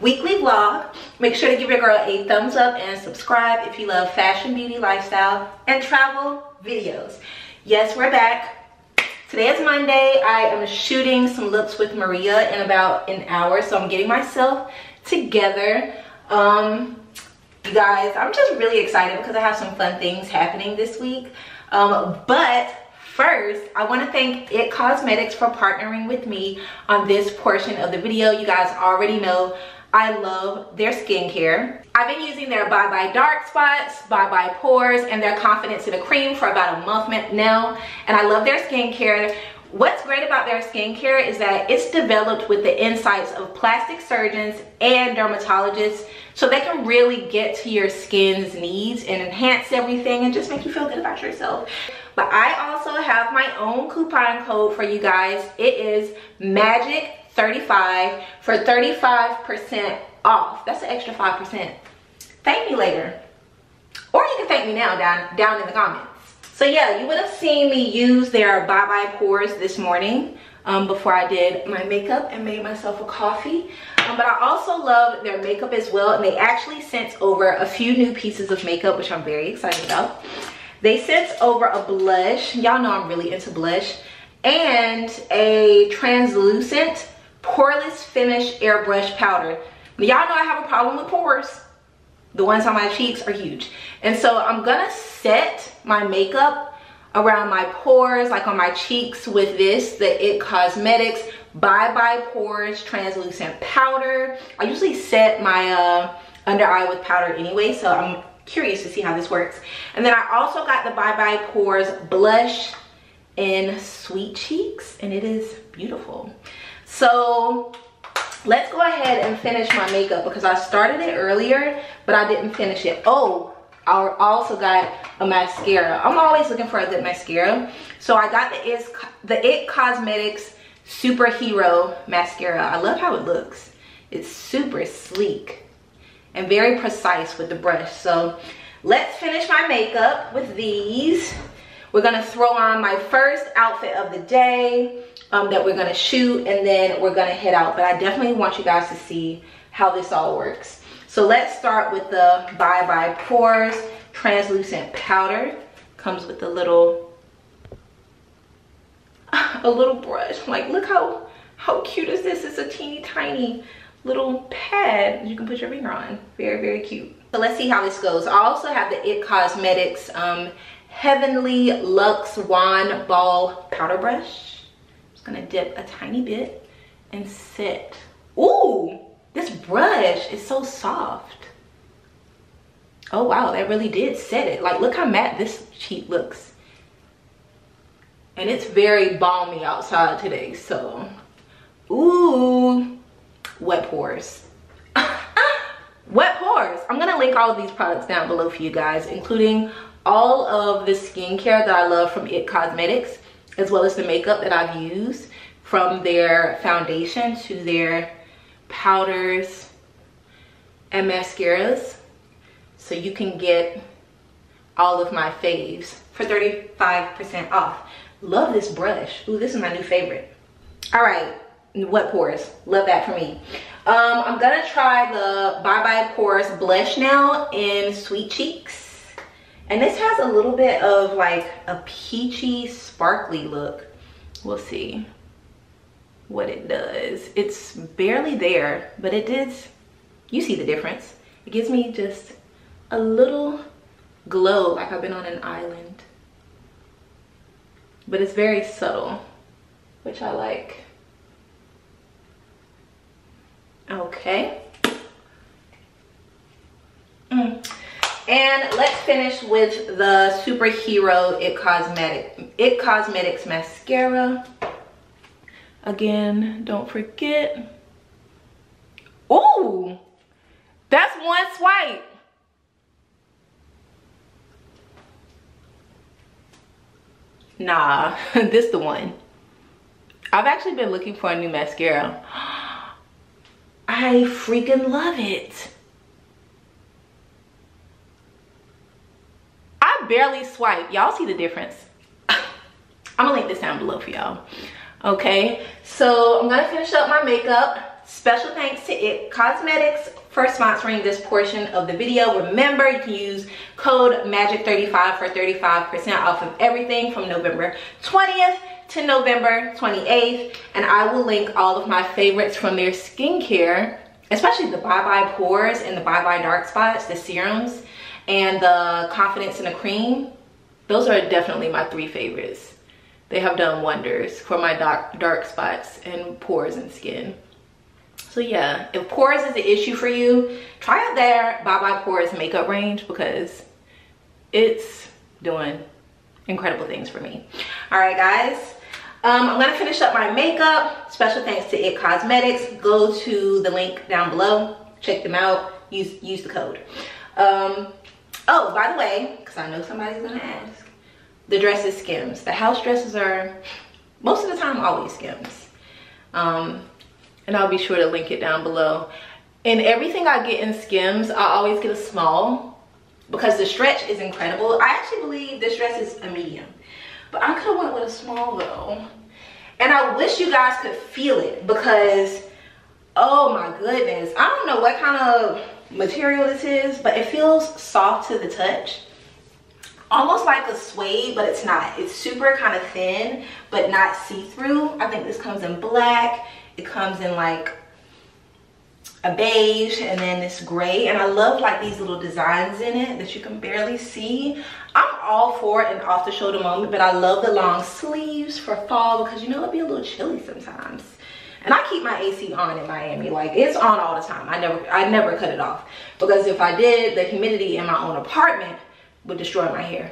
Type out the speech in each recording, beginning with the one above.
weekly vlog. Make sure to give your girl a thumbs up and subscribe if you love fashion, beauty, lifestyle, and travel videos. Yes, we're back. Today is Monday. I am shooting some looks with Maria in about an hour, so I'm getting myself together. Um, you guys, I'm just really excited because I have some fun things happening this week. Um, but First, I want to thank IT Cosmetics for partnering with me on this portion of the video. You guys already know I love their skincare. I've been using their Bye Bye Dark Spots, Bye Bye Pores, and their Confidence in a Cream for about a month now. And I love their skincare. What's great about their skincare is that it's developed with the insights of plastic surgeons and dermatologists so they can really get to your skin's needs and enhance everything and just make you feel good about yourself. But I also have my own coupon code for you guys. It is MAGIC35 for 35% off. That's an extra 5%. Thank me later. Or you can thank me now down, down in the comments. So yeah, you would have seen me use their Bye Bye Pores this morning um, before I did my makeup and made myself a coffee. Um, but I also love their makeup as well. And they actually sent over a few new pieces of makeup, which I'm very excited about. They sent over a blush. Y'all know I'm really into blush. And a translucent poreless finish airbrush powder. Y'all know I have a problem with pores. The ones on my cheeks are huge. And so I'm gonna set my makeup around my pores, like on my cheeks with this, the IT Cosmetics Bye Bye Pores Translucent Powder. I usually set my uh, under eye with powder anyway, so I'm curious to see how this works. And then I also got the Bye Bye Pores blush in Sweet Cheeks and it is beautiful. So let's go ahead and finish my makeup because I started it earlier, but I didn't finish it. Oh, I also got a mascara. I'm always looking for a good mascara. So I got the IT, the IT Cosmetics Superhero Mascara. I love how it looks. It's super sleek and very precise with the brush. So let's finish my makeup with these. We're gonna throw on my first outfit of the day um, that we're gonna shoot and then we're gonna head out. But I definitely want you guys to see how this all works. So let's start with the Bye Bye Pores Translucent Powder. Comes with a little, a little brush. Like look how, how cute is this? It's a teeny tiny little pad you can put your finger on. Very, very cute. So let's see how this goes. I also have the IT Cosmetics um, Heavenly Luxe Wand Ball Powder Brush. I'm Just gonna dip a tiny bit and set. Ooh, this brush is so soft. Oh wow, that really did set it. Like look how matte this cheek looks. And it's very balmy outside today, so. Ooh, wet pores. Wet pores. I'm gonna link all of these products down below for you guys including all of the skincare that i love from it cosmetics as well as the makeup that i've used from their foundation to their powders and mascaras. So you can get all of my faves for 35% off. Love this brush. Ooh, this is my new favorite. All right wet pores love that for me. Um i'm gonna try the bye bye pores blush now in sweet cheeks. And this has a little bit of like a peachy sparkly look. We'll see what it does. It's barely there but it did you see the difference. It gives me just a little glow like i've been on an island. But it's very subtle which i like Okay. Mm. And let's finish with the Superhero It Cosmetic It Cosmetics Mascara. Again, don't forget. Ooh, that's one swipe. Nah, this the one. I've actually been looking for a new mascara. I freaking love it. I barely swipe. Y'all see the difference? I'm gonna link this down below for y'all. Okay, so I'm gonna finish up my makeup. Special thanks to IT Cosmetics for sponsoring this portion of the video. Remember, you can use code MAGIC35 for 35% off of everything from November 20th to November 28th. And I will link all of my favorites from their skincare, especially the Bye Bye Pores and the Bye Bye Dark Spots, the serums, and the Confidence in a Cream. Those are definitely my three favorites. They have done wonders for my dark, dark spots and pores and skin. So yeah, if pores is an issue for you, try out their Bye Bye Pores makeup range because it's doing incredible things for me. All right, guys. Um, I'm gonna finish up my makeup. Special thanks to IT Cosmetics. Go to the link down below. Check them out. Use use the code. Um, oh, by the way, because I know somebody's gonna ask, the dresses skims. The house dresses are most of the time always skims. Um, and I'll be sure to link it down below. And everything I get in Skims, I always get a small because the stretch is incredible. I actually believe this dress is a medium, but I could have went with a small though. And I wish you guys could feel it because, oh my goodness, I don't know what kind of material this is, but it feels soft to the touch. Almost like a suede, but it's not. It's super kind of thin, but not see-through. I think this comes in black it comes in like a beige and then this gray and I love like these little designs in it that you can barely see. I'm all for an off the shoulder moment but I love the long sleeves for fall because you know it'd be a little chilly sometimes. And I keep my AC on in Miami like it's on all the time. I never I never cut it off because if I did the humidity in my own apartment would destroy my hair.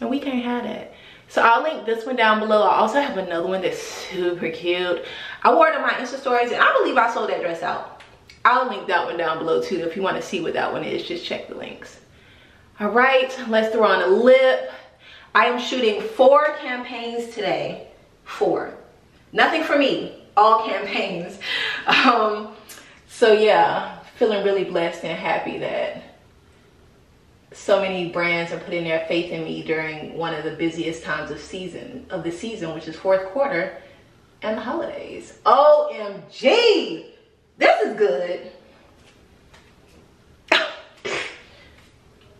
And we can't have that. So I'll link this one down below. I also have another one that's super cute. I wore it on my Insta stories and I believe I sold that dress out. I'll link that one down below too. If you want to see what that one is, just check the links. All right, let's throw on a lip. I am shooting four campaigns today. Four. Nothing for me, all campaigns. Um, so yeah, feeling really blessed and happy that so many brands are putting their faith in me during one of the busiest times of season of the season, which is fourth quarter and the holidays. OMG! This is good. I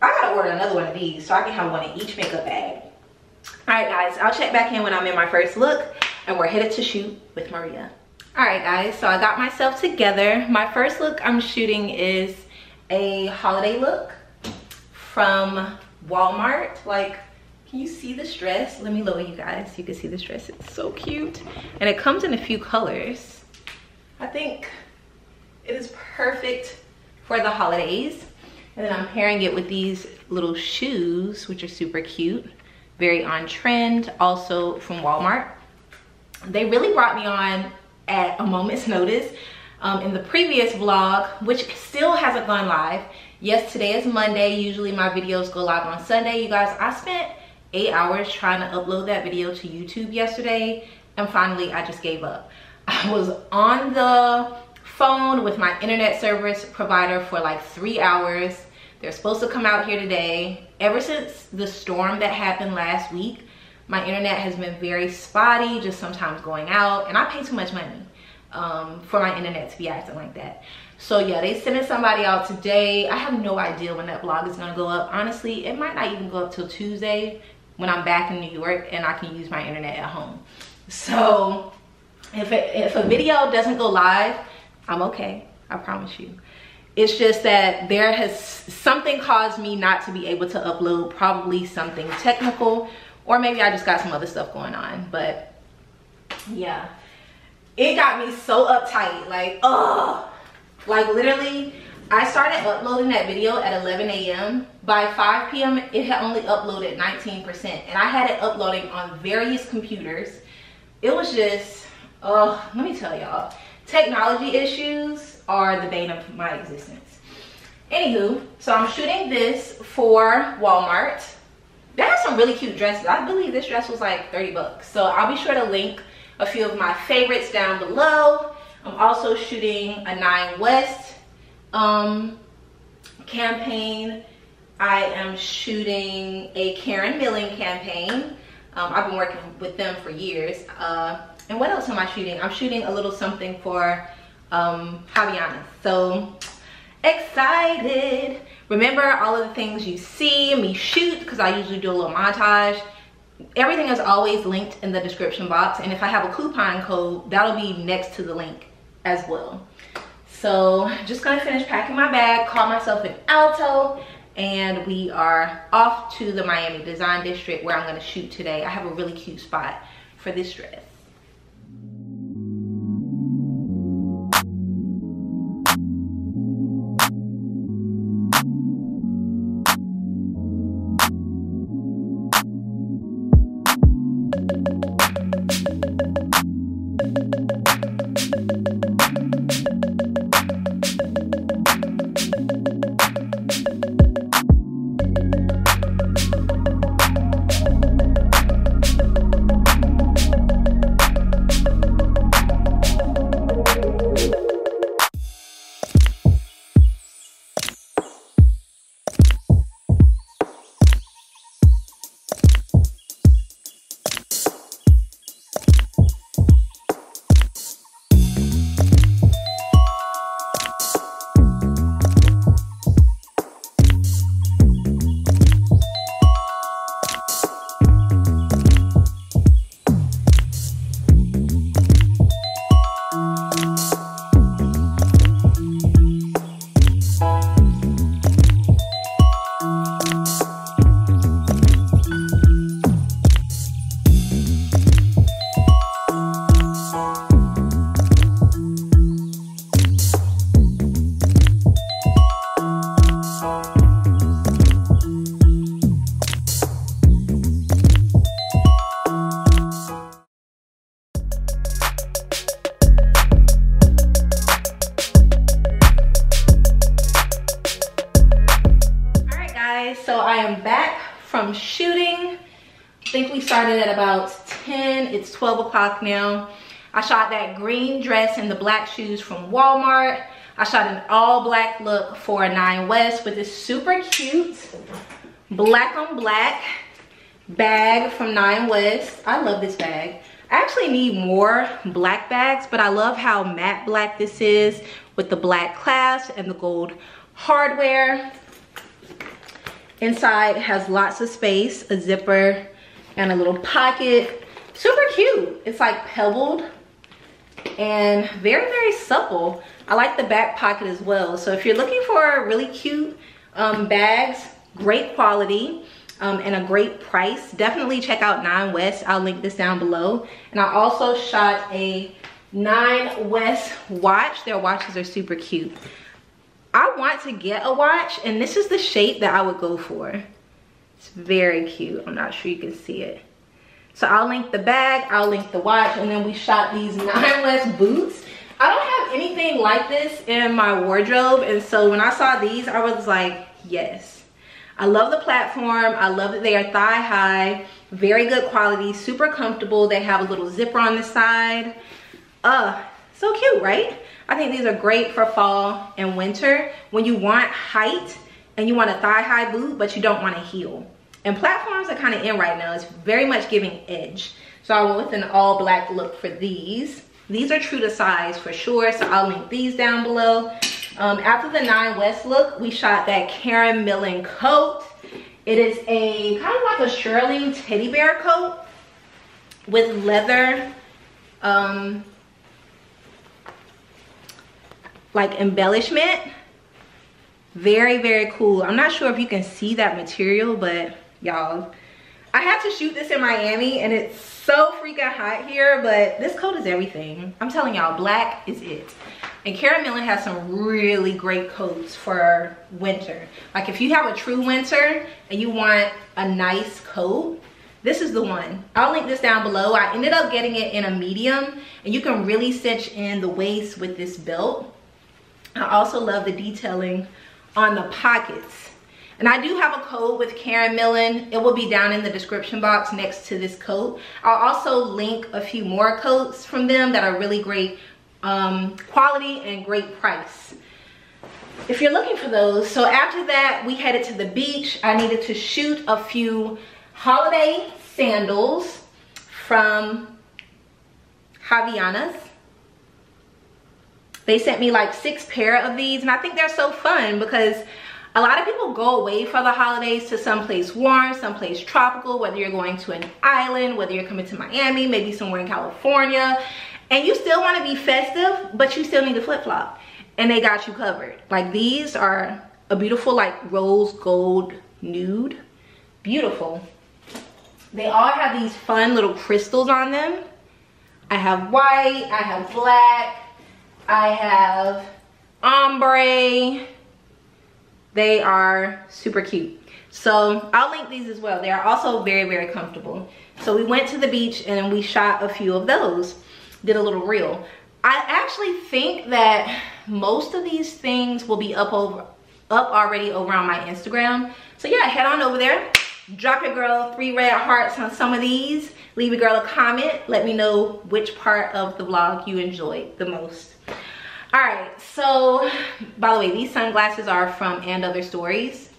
gotta order another one of these so I can have one in each makeup bag. All right, guys, I'll check back in when I'm in my first look and we're headed to shoot with Maria. All right, guys, so I got myself together. My first look I'm shooting is a holiday look from Walmart. Like, you see this dress? Let me lower you guys. You can see this dress. It's so cute. And it comes in a few colors. I think it is perfect for the holidays. And then I'm pairing it with these little shoes, which are super cute. Very on trend, also from Walmart. They really brought me on at a moment's notice. Um, in the previous vlog, which still hasn't gone live, yes today is monday usually my videos go live on sunday you guys i spent eight hours trying to upload that video to youtube yesterday and finally i just gave up. I was on the phone with my internet service provider for like three hours. They're supposed to come out here today. Ever since the storm that happened last week my internet has been very spotty just sometimes going out and i pay too much money um, for my internet to be acting like that. So yeah they sending somebody out today. I have no idea when that vlog is gonna go up. Honestly it might not even go up till tuesday when i'm back in new york and i can use my internet at home. So if, it, if a video doesn't go live i'm okay i promise you. It's just that there has something caused me not to be able to upload probably something technical or maybe i just got some other stuff going on but yeah. It got me so uptight like oh like literally, I started uploading that video at 11 a.m. By 5 p.m. it had only uploaded 19% and I had it uploading on various computers. It was just, oh, let me tell y'all, technology issues are the bane of my existence. Anywho, so I'm shooting this for Walmart. They have some really cute dresses. I believe this dress was like 30 bucks. So I'll be sure to link a few of my favorites down below. I'm also shooting a Nine West um, campaign. I am shooting a Karen Millen campaign. Um, I've been working with them for years. Uh, and what else am I shooting? I'm shooting a little something for um, Havaiana. So excited. Remember all of the things you see me shoot because I usually do a little montage. Everything is always linked in the description box. And if I have a coupon code, that'll be next to the link as well. So just gonna finish packing my bag, call myself an alto, and we are off to the Miami Design District where I'm gonna shoot today. I have a really cute spot for this dress. Started at about 10. It's 12 o'clock now. I shot that green dress and the black shoes from Walmart. I shot an all black look for Nine West with this super cute black on black bag from Nine West. I love this bag. I actually need more black bags, but I love how matte black this is with the black clasp and the gold hardware. Inside has lots of space, a zipper, and a little pocket. Super cute. It's like pebbled and very, very supple. I like the back pocket as well. So if you're looking for really cute um, bags, great quality, um, and a great price, definitely check out Nine West. I'll link this down below. And I also shot a Nine West watch. Their watches are super cute. I want to get a watch and this is the shape that I would go for. It's very cute. I'm not sure you can see it. So I'll link the bag, I'll link the watch, and then we shot these Nine West boots. I don't have anything like this in my wardrobe, and so when I saw these, I was like, yes. I love the platform. I love that they are thigh high, very good quality, super comfortable. They have a little zipper on the side. Uh, so cute, right? I think these are great for fall and winter when you want height and you want a thigh high boot, but you don't want a heel. And platforms are kind of in right now. It's very much giving edge. So I went with an all black look for these. These are true to size for sure, so I'll link these down below. Um, after the Nine West look, we shot that Karen Millen coat. It is a kind of like a Shearling teddy bear coat with leather um, like embellishment very very cool i'm not sure if you can see that material but y'all i had to shoot this in miami and it's so freaking hot here but this coat is everything i'm telling y'all black is it and Karen Millen has some really great coats for winter. Like if you have a true winter and you want a nice coat, this is the one. I'll link this down below. I ended up getting it in a medium and you can really cinch in the waist with this belt. I also love the detailing on the pockets. And I do have a code with Karen Millen. It will be down in the description box next to this coat. I'll also link a few more coats from them that are really great um, quality and great price. If you're looking for those, so after that, we headed to the beach. I needed to shoot a few holiday sandals from Havaianas. They sent me like six pair of these and I think they're so fun because a lot of people go away for the holidays to someplace warm, someplace tropical, whether you're going to an island, whether you're coming to Miami, maybe somewhere in California, and you still want to be festive, but you still need a flip-flop. And they got you covered. Like these are a beautiful like rose gold nude. Beautiful. They all have these fun little crystals on them. I have white, I have black, I have ombre, they are super cute. So I'll link these as well. They are also very, very comfortable. So we went to the beach and we shot a few of those. Did a little reel. I actually think that most of these things will be up over up already over on my Instagram. So yeah, head on over there. Drop your girl three red hearts on some of these. Leave your girl a comment. Let me know which part of the vlog you enjoyed the most all right so by the way these sunglasses are from and other stories.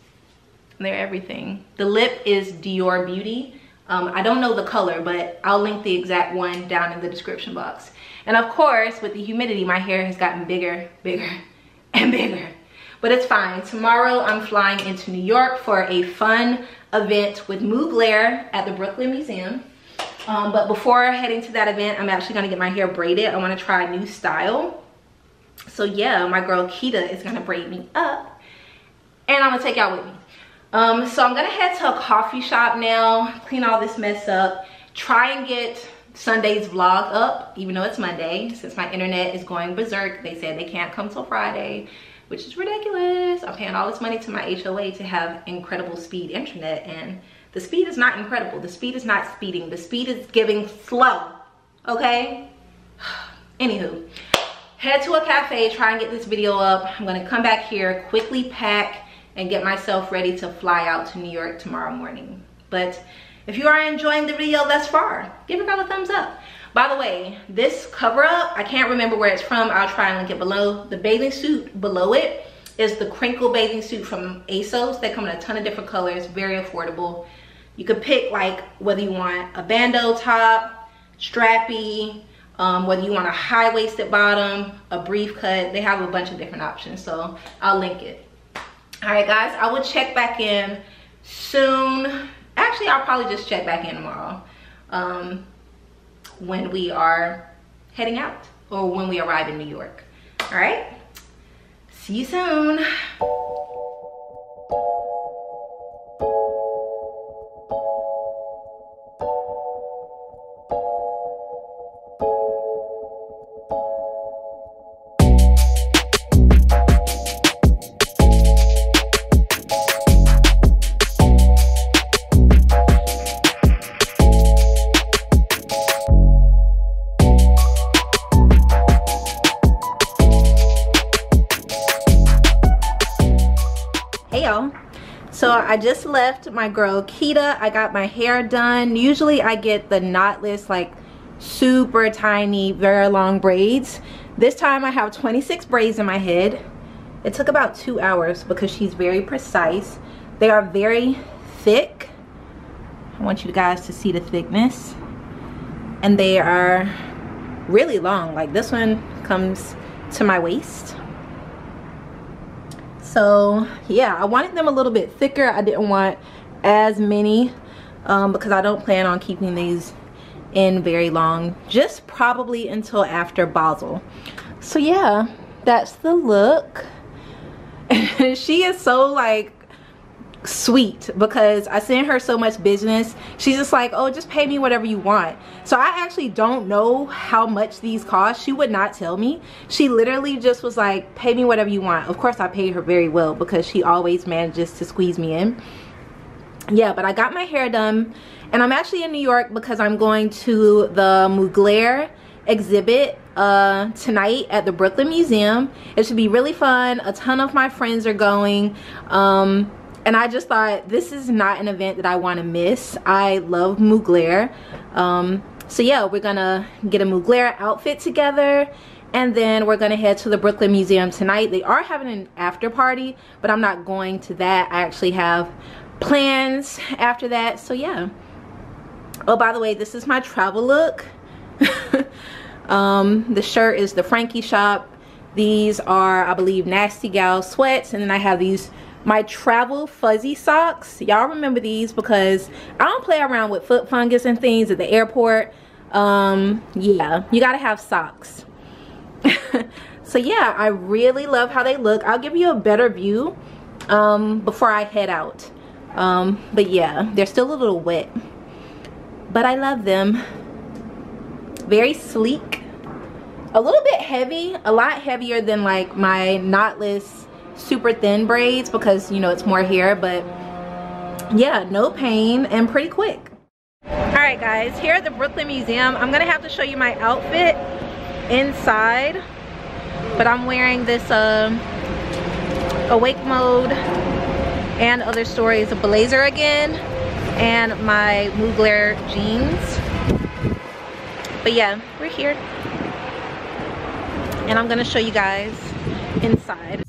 They're everything. The lip is dior beauty. Um, i don't know the color but i'll link the exact one down in the description box. And of course with the humidity my hair has gotten bigger bigger and bigger. But it's fine. Tomorrow i'm flying into new york for a fun event with mugler at the brooklyn museum. Um, but before heading to that event i'm actually going to get my hair braided. I want to try a new style so yeah, my girl Kita is gonna braid me up and I'm gonna take y'all with me. Um, so I'm gonna head to a coffee shop now, clean all this mess up, try and get Sunday's vlog up, even though it's Monday, since my internet is going berserk. They said they can't come till Friday, which is ridiculous. I'm paying all this money to my HOA to have incredible speed internet and the speed is not incredible. The speed is not speeding. The speed is giving slow, okay? Anywho, head to a cafe, try and get this video up. I'm gonna come back here, quickly pack, and get myself ready to fly out to New York tomorrow morning. But if you are enjoying the video thus far, give it a thumbs up. By the way, this cover up, I can't remember where it's from. I'll try and link it below. The bathing suit below it is the crinkle bathing suit from ASOS. They come in a ton of different colors, very affordable. You could pick like whether you want a bandeau top, strappy, um, whether you want a high-waisted bottom, a brief cut, they have a bunch of different options. So I'll link it. All right, guys, I will check back in soon. Actually, I'll probably just check back in tomorrow um, when we are heading out or when we arrive in New York. All right, see you soon. Left my girl kita i got my hair done. Usually i get the knotless like super tiny very long braids. This time i have 26 braids in my head. It took about two hours because she's very precise. They are very thick. I want you guys to see the thickness. And they are really long. Like this one comes to my waist so yeah i wanted them a little bit thicker. I didn't want as many um, because i don't plan on keeping these in very long just probably until after basel. So yeah that's the look. She is so like sweet because I send her so much business. She's just like, oh, just pay me whatever you want. So I actually don't know how much these cost. She would not tell me. She literally just was like, pay me whatever you want. Of course, I paid her very well because she always manages to squeeze me in. Yeah, but I got my hair done and I'm actually in New York because I'm going to the Mugler exhibit uh, tonight at the Brooklyn Museum. It should be really fun. A ton of my friends are going. Um, and I just thought this is not an event that I want to miss. I love Mugler. Um, so yeah, we're gonna get a Mugler outfit together and then we're gonna head to the Brooklyn Museum tonight. They are having an after party, but I'm not going to that. I actually have plans after that, so yeah. oh by the way this is my travel look um the shirt is the frankie shop these are i believe nasty gal sweats and then i have these my travel fuzzy socks. Y'all remember these because i don't play around with foot fungus and things at the airport. Um yeah you gotta have socks. So yeah i really love how they look. I'll give you a better view um before i head out. Um but yeah they're still a little wet. But i love them. Very sleek. A little bit heavy a lot heavier than like my knotless super thin braids because you know it's more hair but yeah no pain and pretty quick. All right guys here at the brooklyn museum i'm gonna have to show you my outfit inside but i'm wearing this uh, awake mode and other stories blazer again and my mugler jeans. But yeah we're here. And i'm gonna show you guys inside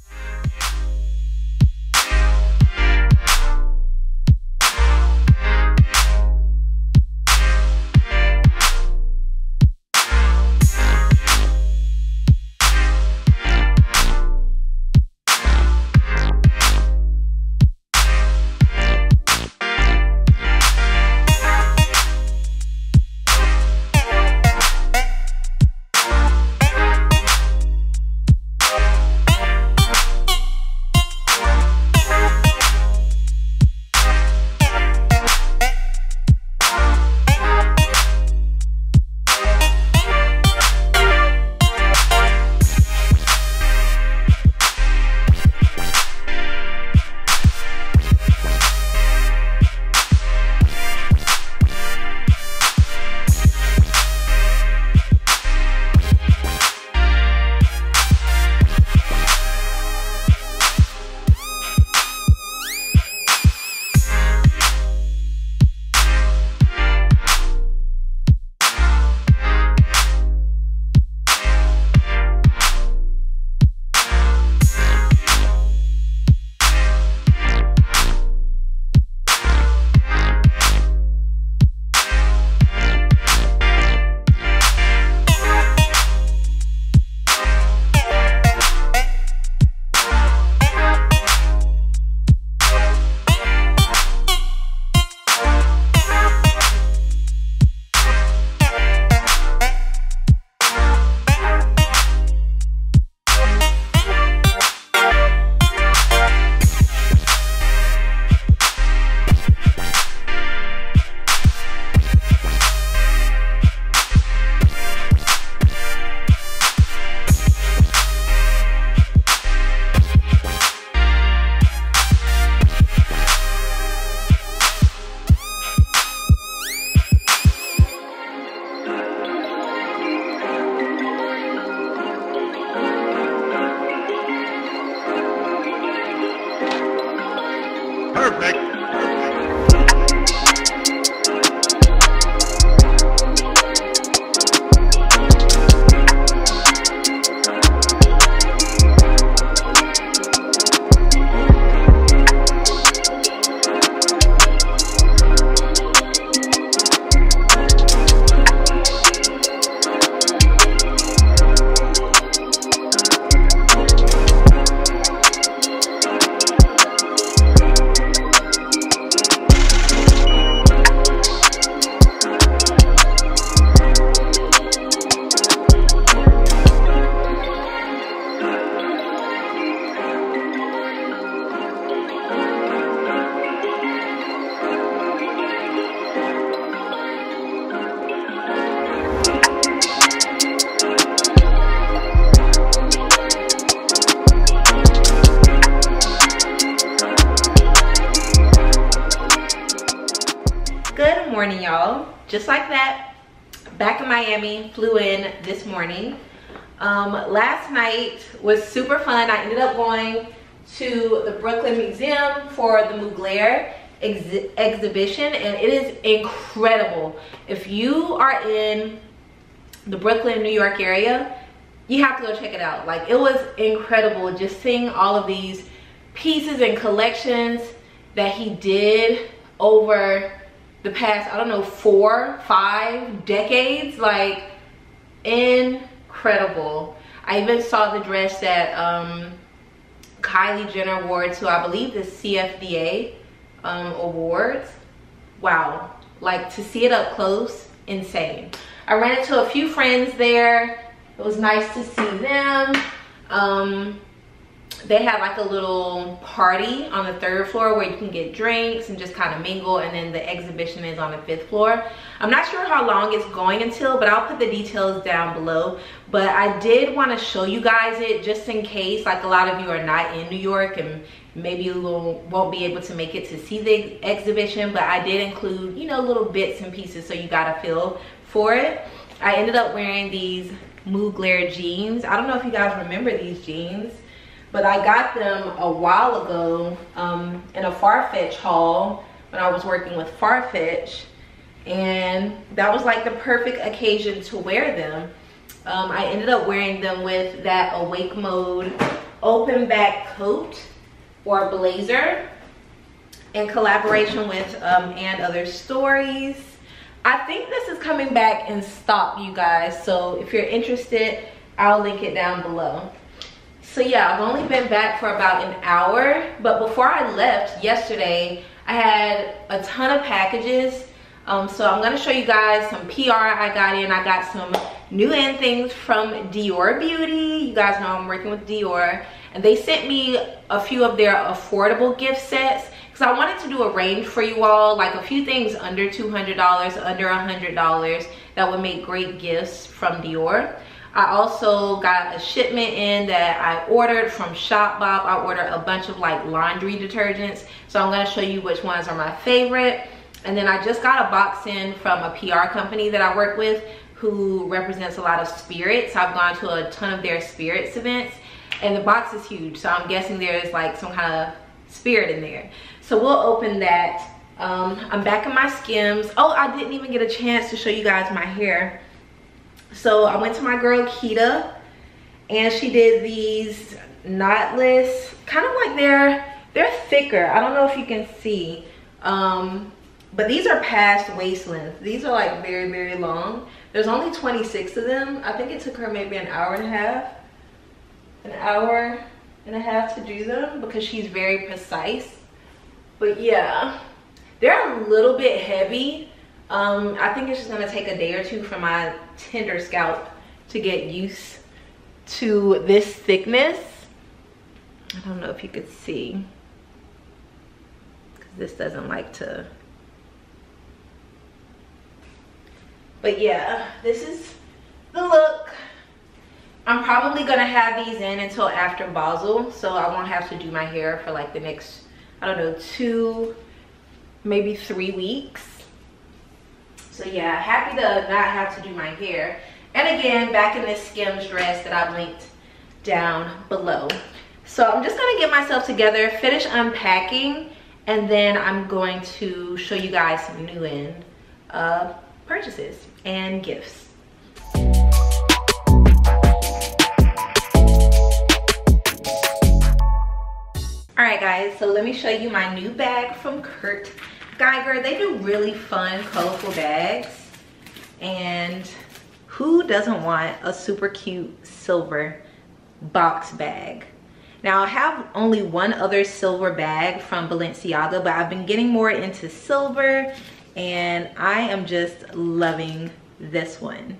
morning flew in this morning. Um, last night was super fun. I ended up going to the brooklyn museum for the mugler ex exhibition and it is incredible. If you are in the brooklyn new york area you have to go check it out. Like it was incredible just seeing all of these pieces and collections that he did over the past, I don't know, four, five decades. Like, incredible. I even saw the dress that um, Kylie Jenner wore to, I believe, the CFDA um, awards. Wow. Like, to see it up close, insane. I ran into a few friends there. It was nice to see them. Um, they have like a little party on the third floor where you can get drinks and just kind of mingle and then the exhibition is on the fifth floor. I'm not sure how long it's going until but i'll put the details down below. But i did want to show you guys it just in case like a lot of you are not in new york and maybe you won't be able to make it to see the exhibition but i did include you know little bits and pieces so you got a feel for it. I ended up wearing these Mugler jeans. I don't know if you guys remember these jeans but I got them a while ago um, in a Farfetch haul when I was working with Farfetch and that was like the perfect occasion to wear them. Um, I ended up wearing them with that awake mode open back coat or blazer in collaboration with um, and other stories. I think this is coming back in stock you guys so if you're interested I'll link it down below so yeah i've only been back for about an hour but before i left yesterday i had a ton of packages. Um, so i'm to show you guys some pr i got in. I got some new in things from dior beauty. You guys know i'm working with dior. And they sent me a few of their affordable gift sets because i wanted to do a range for you all like a few things under 200 dollars under hundred dollars that would make great gifts from dior I also got a shipment in that I ordered from Shopbop. I ordered a bunch of like laundry detergents. So I'm gonna show you which ones are my favorite. And then I just got a box in from a PR company that I work with who represents a lot of spirits. I've gone to a ton of their spirits events and the box is huge. So I'm guessing there's like some kind of spirit in there. So we'll open that. Um, I'm back in my Skims. Oh, I didn't even get a chance to show you guys my hair. So I went to my girl Kita and she did these knotless, kind of like they're, they're thicker. I don't know if you can see. Um, but these are past waist length. These are like very, very long. There's only 26 of them. I think it took her maybe an hour and a half. An hour and a half to do them because she's very precise. But yeah, they're a little bit heavy um, I think it's just gonna take a day or two for my tender scalp to get used to this thickness. I don't know if you could see, because this doesn't like to. But yeah, this is the look. I'm probably gonna have these in until after Basel, so I won't have to do my hair for like the next, I don't know, two, maybe three weeks so yeah, happy to not have to do my hair. And again, back in this Skims dress that I've linked down below. So I'm just gonna get myself together, finish unpacking, and then I'm going to show you guys some new in uh, purchases and gifts. All right guys, so let me show you my new bag from Kurt Geiger, they do really fun, colorful bags. And who doesn't want a super cute silver box bag? Now I have only one other silver bag from Balenciaga, but I've been getting more into silver and I am just loving this one.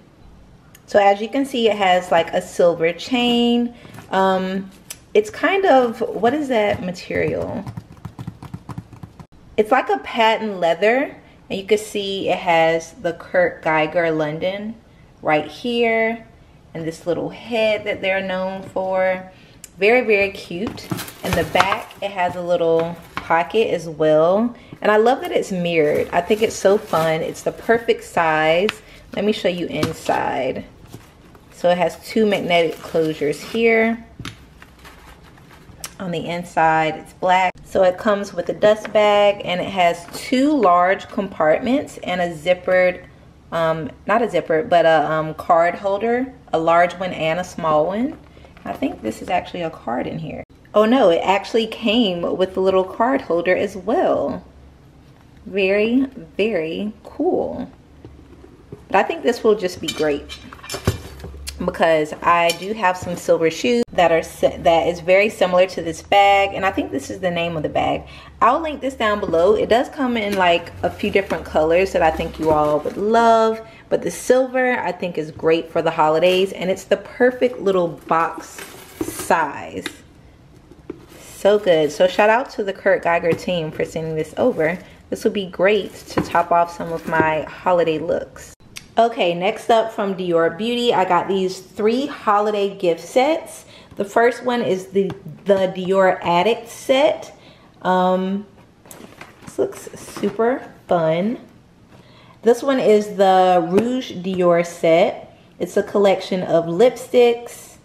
So as you can see, it has like a silver chain. Um, it's kind of, what is that material? It's like a patent leather. And you can see it has the Kurt Geiger London right here. And this little head that they're known for. Very, very cute. In the back, it has a little pocket as well. And I love that it's mirrored. I think it's so fun. It's the perfect size. Let me show you inside. So it has two magnetic closures here. On the inside, it's black. So it comes with a dust bag and it has two large compartments and a zippered, um, not a zipper, but a um, card holder, a large one and a small one. I think this is actually a card in here. Oh no, it actually came with a little card holder as well. very, very cool. But I think this will just be great because I do have some silver shoes that are that is very similar to this bag and I think this is the name of the bag. I'll link this down below. It does come in like a few different colors that I think you all would love but the silver I think is great for the holidays and it's the perfect little box size. So good. So shout out to the Kurt Geiger team for sending this over. This will be great to top off some of my holiday looks. Okay, next up from Dior Beauty, I got these three holiday gift sets. The first one is the, the Dior Addict set. Um, this looks super fun. This one is the Rouge Dior set. It's a collection of lipsticks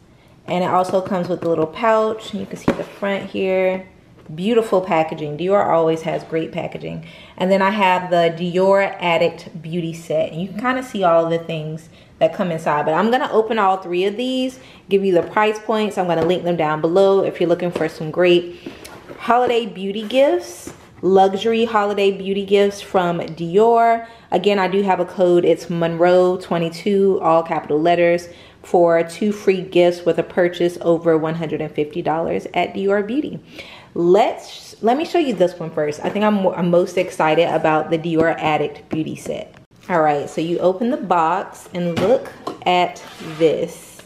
and it also comes with a little pouch. You can see the front here beautiful packaging. Dior always has great packaging. And then i have the dior addict beauty set. And you can kind of see all of the things that come inside but i'm going to open all three of these give you the price points. I'm going to link them down below if you're looking for some great holiday beauty gifts luxury holiday beauty gifts from dior. Again i do have a code. It's monroe 22 all capital letters for two free gifts with a purchase over $150 at Dior Beauty let's let me show you this one first i think i'm, I'm most excited about the dior addict beauty set all right so you open the box and look at this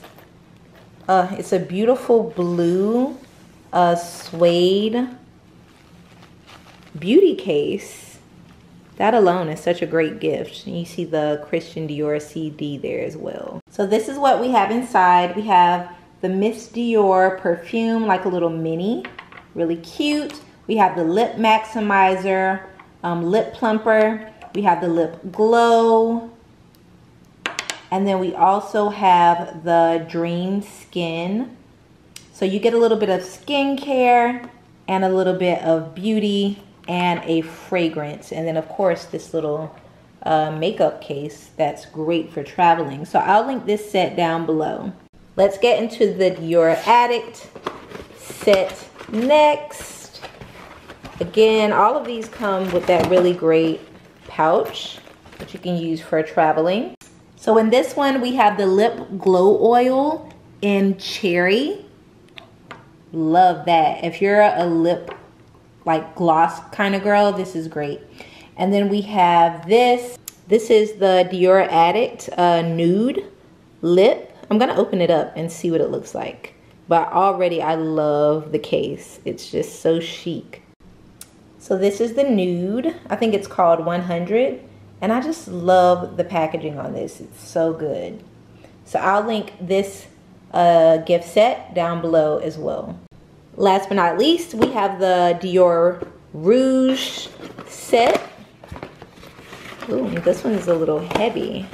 uh it's a beautiful blue uh suede beauty case that alone is such a great gift. You see the Christian Dior CD there as well. So this is what we have inside. We have the Miss Dior perfume, like a little mini really cute. We have the lip maximizer, um, lip plumper. We have the lip glow. And then we also have the Dream Skin. So you get a little bit of skincare and a little bit of beauty and a fragrance. And then of course this little uh, makeup case that's great for traveling. So I'll link this set down below. Let's get into the Dior Addict set Next, again, all of these come with that really great pouch that you can use for traveling. So in this one, we have the Lip Glow Oil in Cherry. Love that. If you're a lip like gloss kind of girl, this is great. And then we have this. This is the Dior Addict uh, Nude Lip. I'm gonna open it up and see what it looks like. But already I love the case. It's just so chic. So this is the nude. I think it's called 100. And I just love the packaging on this. It's so good. So I'll link this uh, gift set down below as well. Last but not least, we have the Dior Rouge set. Ooh, this one is a little heavy.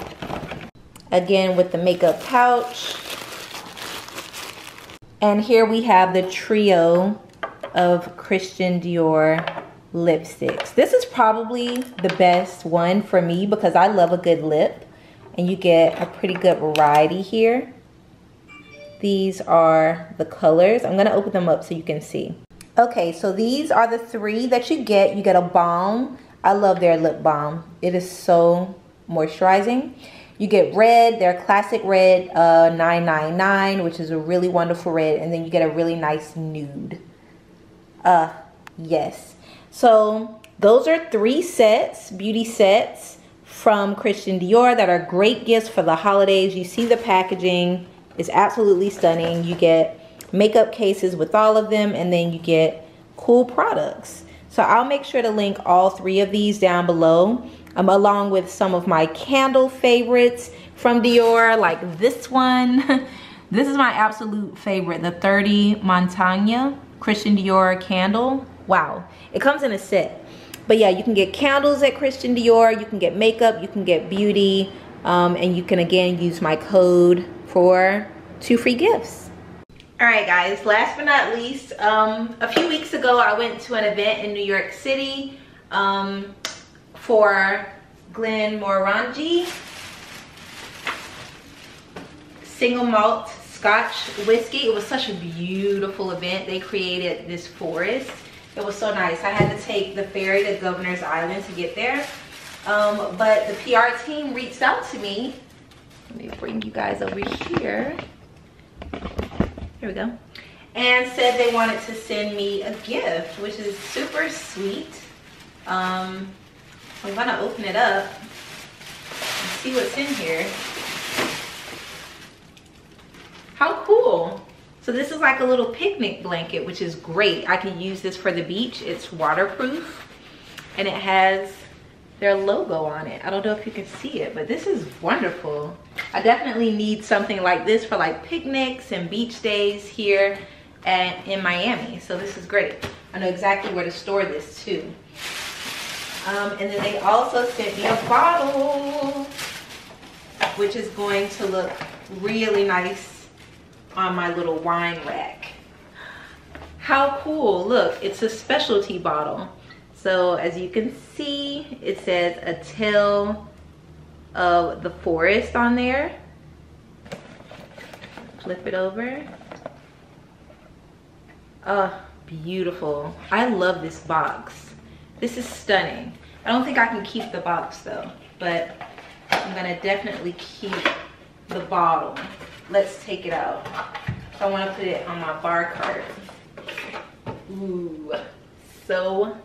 Again, with the makeup pouch. And here we have the trio of Christian Dior lipsticks. This is probably the best one for me because I love a good lip. And you get a pretty good variety here. These are the colors. I'm to open them up so you can see. Okay, so these are the three that you get. You get a balm. I love their lip balm. It is so moisturizing. You get red, their classic red uh, 999, which is a really wonderful red. And then you get a really nice nude. Uh, yes. So those are three sets, beauty sets from Christian Dior that are great gifts for the holidays. You see the packaging is absolutely stunning. You get makeup cases with all of them and then you get cool products. So I'll make sure to link all three of these down below um, along with some of my candle favorites from Dior, like this one. this is my absolute favorite, the 30 Montaigne Christian Dior candle. Wow, it comes in a set. But yeah, you can get candles at Christian Dior, you can get makeup, you can get beauty, um, and you can again use my code for two free gifts. All right guys, last but not least, um, a few weeks ago I went to an event in New York City. Um, for Glen Glenmorangie single malt scotch whiskey. It was such a beautiful event. They created this forest It was so nice. I had to take the ferry to Governor's Island to get there. Um, but the PR team reached out to me. Let me bring you guys over here. Here we go. And said they wanted to send me a gift, which is super sweet. Um, I'm gonna open it up and see what's in here. How cool. So this is like a little picnic blanket, which is great. I can use this for the beach. It's waterproof and it has their logo on it. I don't know if you can see it, but this is wonderful. I definitely need something like this for like picnics and beach days here at, in Miami. So this is great. I know exactly where to store this too. Um, and then they also sent me a bottle, which is going to look really nice on my little wine rack. How cool, look, it's a specialty bottle. So as you can see, it says a tale of the forest on there. Flip it over. Oh, beautiful. I love this box. This is stunning. I don't think I can keep the box though, but I'm gonna definitely keep the bottle. Let's take it out. So I wanna put it on my bar cart. Ooh, so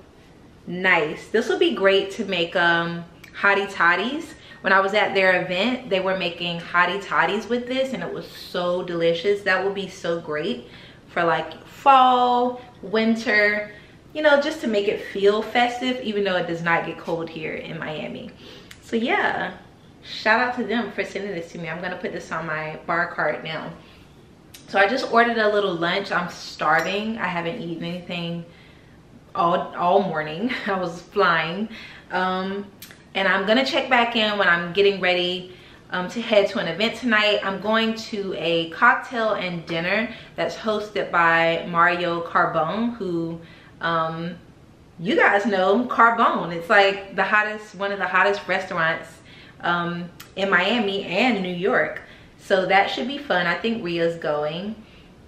nice. This would be great to make um, hottie toddies. When I was at their event, they were making hottie toddies with this and it was so delicious. That would be so great for like fall, winter, you know, just to make it feel festive, even though it does not get cold here in Miami. So yeah, shout out to them for sending this to me. I'm gonna put this on my bar cart now. So I just ordered a little lunch. I'm starving. I haven't eaten anything all, all morning. I was flying. Um, and I'm gonna check back in when I'm getting ready um, to head to an event tonight. I'm going to a cocktail and dinner that's hosted by Mario Carbone, who um, you guys know Carbone. It's like the hottest, one of the hottest restaurants um, in Miami and New York. So that should be fun. I think Ria's going.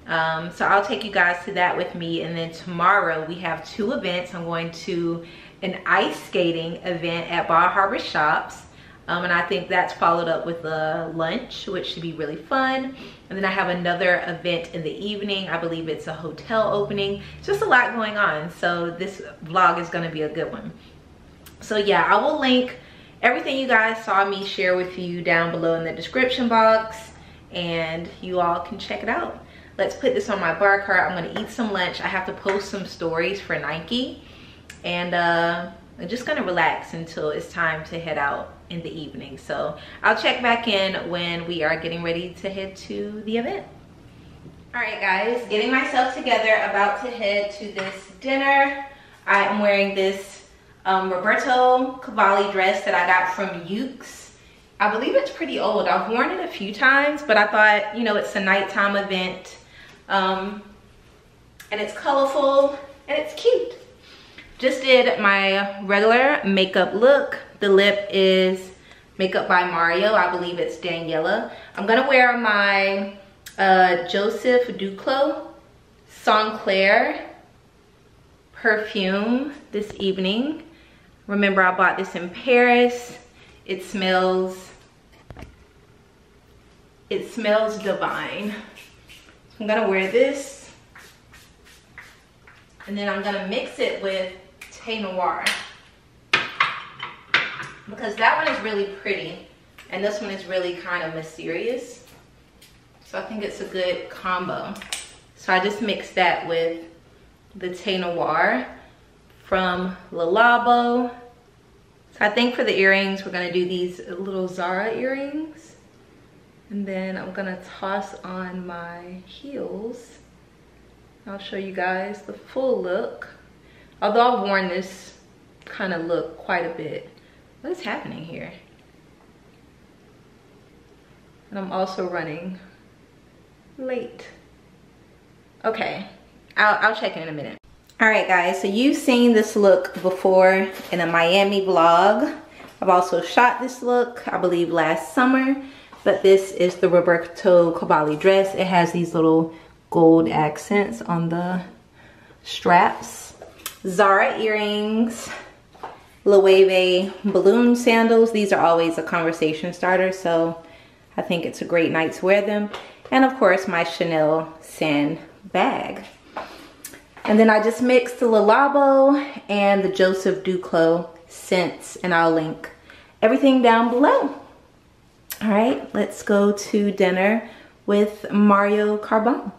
Um, so I'll take you guys to that with me. And then tomorrow we have two events. I'm going to an ice skating event at Bal Harbour Shops. Um, and I think that's followed up with a lunch, which should be really fun. And then I have another event in the evening. I believe it's a hotel opening. Just a lot going on. So this vlog is gonna be a good one. So yeah, I will link everything you guys saw me share with you down below in the description box and you all can check it out. Let's put this on my bar cart. I'm gonna eat some lunch. I have to post some stories for Nike and uh, just gonna relax until it's time to head out in the evening. So I'll check back in when we are getting ready to head to the event. All right guys, getting myself together, about to head to this dinner. I am wearing this um, Roberto Cavalli dress that I got from Yoox. I believe it's pretty old. I've worn it a few times, but I thought, you know, it's a nighttime event. Um, and it's colorful and it's cute. Just did my regular makeup look. The lip is makeup by Mario. I believe it's Daniela. I'm gonna wear my uh, Joseph Duclos Clair perfume this evening. Remember I bought this in Paris. It smells, it smells divine. I'm gonna wear this and then I'm gonna mix it with Thé Noir. Because that one is really pretty. And this one is really kind of mysterious. So I think it's a good combo. So I just mixed that with the Thé Noir from Le Labo. So I think for the earrings, we're gonna do these little Zara earrings. And then I'm gonna toss on my heels. I'll show you guys the full look. Although I've worn this kind of look quite a bit. What is happening here? And I'm also running late. Okay, I'll, I'll check in, in a minute. All right guys, so you've seen this look before in a Miami vlog. I've also shot this look, I believe last summer, but this is the Roberto Cavalli dress. It has these little gold accents on the straps Zara earrings, Loewe balloon sandals. These are always a conversation starter, so I think it's a great night to wear them. And of course, my Chanel Sand bag. And then I just mixed the Le Labo and the Joseph Duclos scents, and I'll link everything down below. All right, let's go to dinner with Mario Carbone.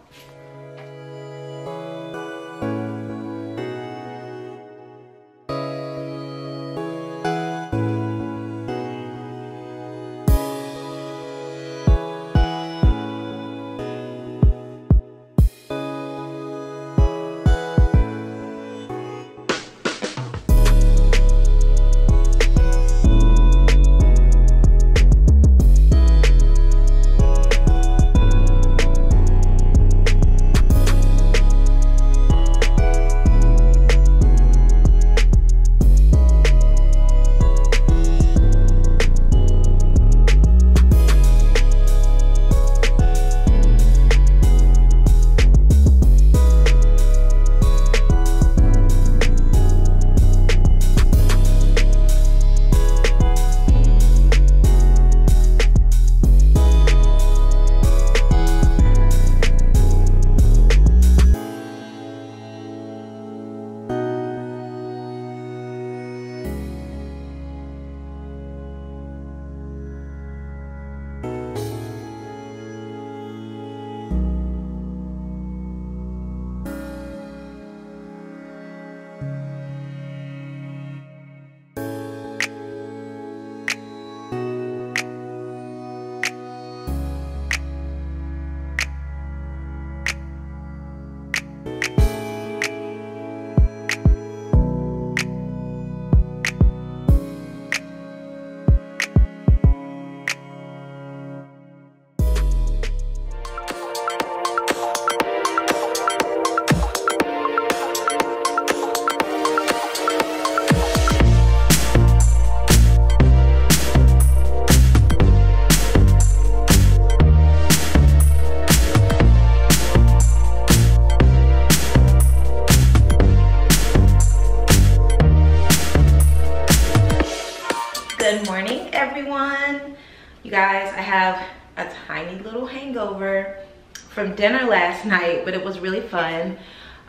From dinner last night, but it was really fun.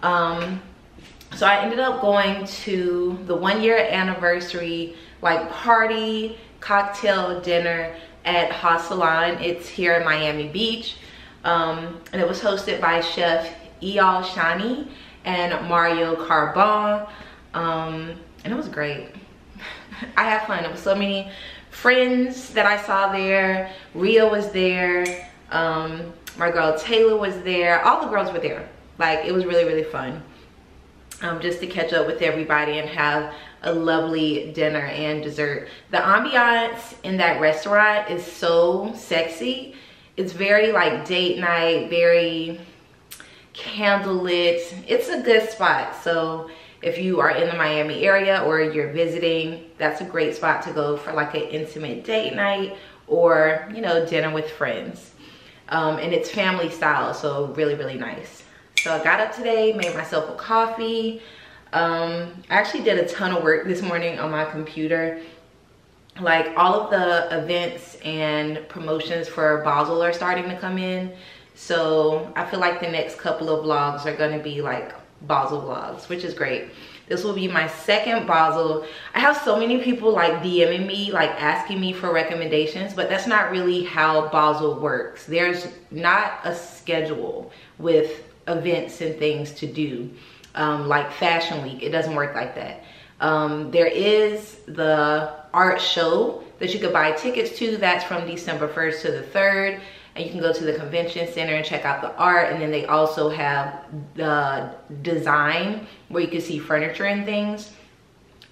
Um, so I ended up going to the one year anniversary like party, cocktail dinner at HaSalon. It's here in Miami Beach. Um, and it was hosted by chef Eyal Shani and Mario Carbone. Um, and it was great. I had fun. It was so many friends that I saw there. Ria was there. Um, my girl Taylor was there. All the girls were there. Like, it was really, really fun. Um, just to catch up with everybody and have a lovely dinner and dessert. The ambiance in that restaurant is so sexy. It's very like date night, very candlelit. It's a good spot. So if you are in the Miami area or you're visiting, that's a great spot to go for like an intimate date night or, you know, dinner with friends. Um, and it's family style so really really nice. So i got up today made myself a coffee. Um, i actually did a ton of work this morning on my computer. Like all of the events and promotions for basel are starting to come in. So i feel like the next couple of vlogs are going to be like basel vlogs which is great this will be my second Basel. I have so many people like DMing me, like asking me for recommendations, but that's not really how Basel works. There's not a schedule with events and things to do. Um, like Fashion Week, it doesn't work like that. Um, there is the art show that you could buy tickets to. That's from December 1st to the 3rd and you can go to the convention center and check out the art. And then they also have the design where you can see furniture and things.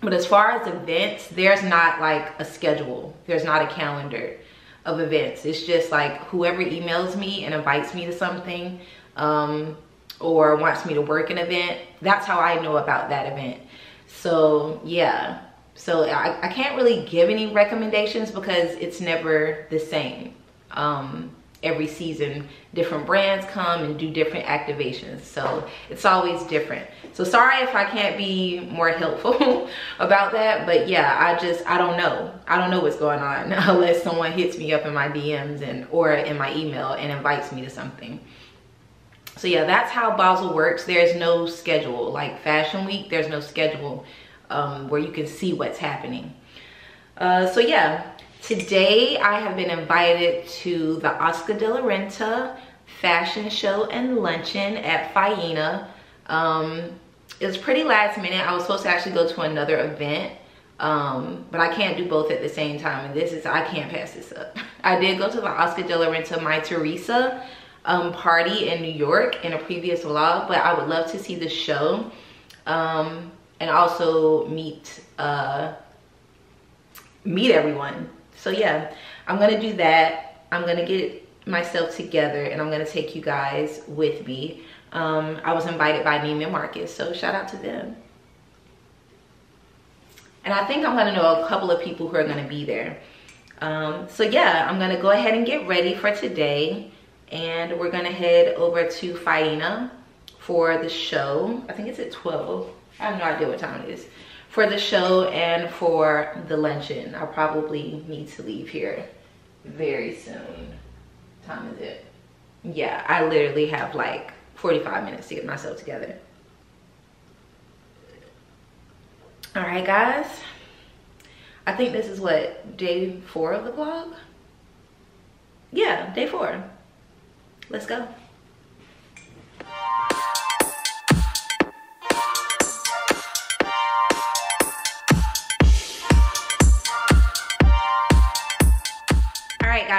But as far as events there's not like a schedule. There's not a calendar of events. It's just like whoever emails me and invites me to something um, or wants me to work an event that's how i know about that event. So yeah. So I, I can't really give any recommendations because it's never the same. Um, every season different brands come and do different activations. So it's always different. So sorry if i can't be more helpful about that but yeah i just i don't know. I don't know what's going on unless someone hits me up in my dms and or in my email and invites me to something. So yeah that's how basel works. There's no schedule. Like fashion week there's no schedule um, where you can see what's happening. Uh, so yeah Today, I have been invited to the Oscar de la Renta fashion show and luncheon at Faena. Um, it was pretty last minute. I was supposed to actually go to another event, um, but I can't do both at the same time. And this is, I can't pass this up. I did go to the Oscar de la Renta Mytheresa um, party in New York in a previous vlog, but I would love to see the show um, and also meet, uh, meet everyone so yeah i'm gonna do that. I'm gonna get myself together and i'm gonna take you guys with me. Um, i was invited by neiman marcus so shout out to them. And i think i'm gonna know a couple of people who are gonna be there. Um, so yeah i'm gonna go ahead and get ready for today. And we're gonna head over to Faena for the show. I think it's at 12 i have no idea what time it is for the show and for the luncheon. I'll probably need to leave here very soon. Time is it? Yeah, I literally have like 45 minutes to get myself together. All right, guys. I think this is what, day four of the vlog? Yeah, day four. Let's go.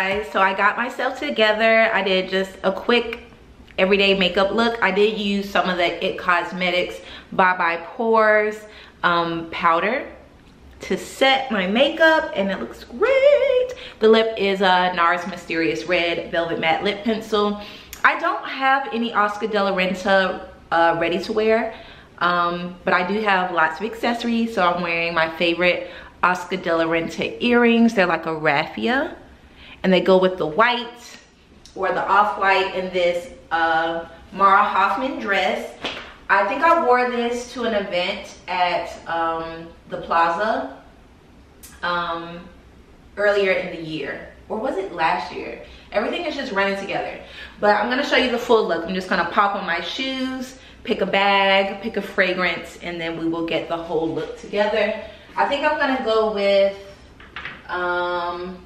Guys. So i got myself together. I did just a quick everyday makeup look. I did use some of the it cosmetics bye bye pores um, powder to set my makeup and it looks great. The lip is a nars mysterious red velvet matte lip pencil. I don't have any oscar de la renta uh, ready to wear um, but i do have lots of accessories. So i'm wearing my favorite oscar de la renta earrings. They're like a raffia and they go with the white or the off-white in this uh, Mara Hoffman dress. I think I wore this to an event at um, the Plaza um, earlier in the year. Or was it last year? Everything is just running together. But I'm gonna show you the full look. I'm just gonna pop on my shoes, pick a bag, pick a fragrance, and then we will get the whole look together. I think I'm gonna go with um,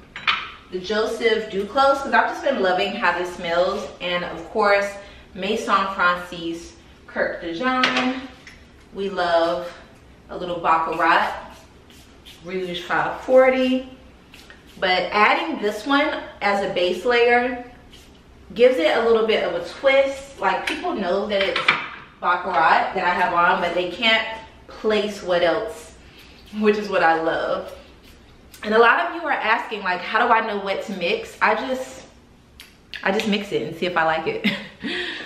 the Joseph Duclos because I've just been loving how this smells. And of course, Maison Francis Kurkdjian We love a little Baccarat Rouge 540. But adding this one as a base layer gives it a little bit of a twist. Like people know that it's Baccarat that I have on, but they can't place what else, which is what I love and a lot of you are asking like how do i know what to mix? I just i just mix it and see if i like it.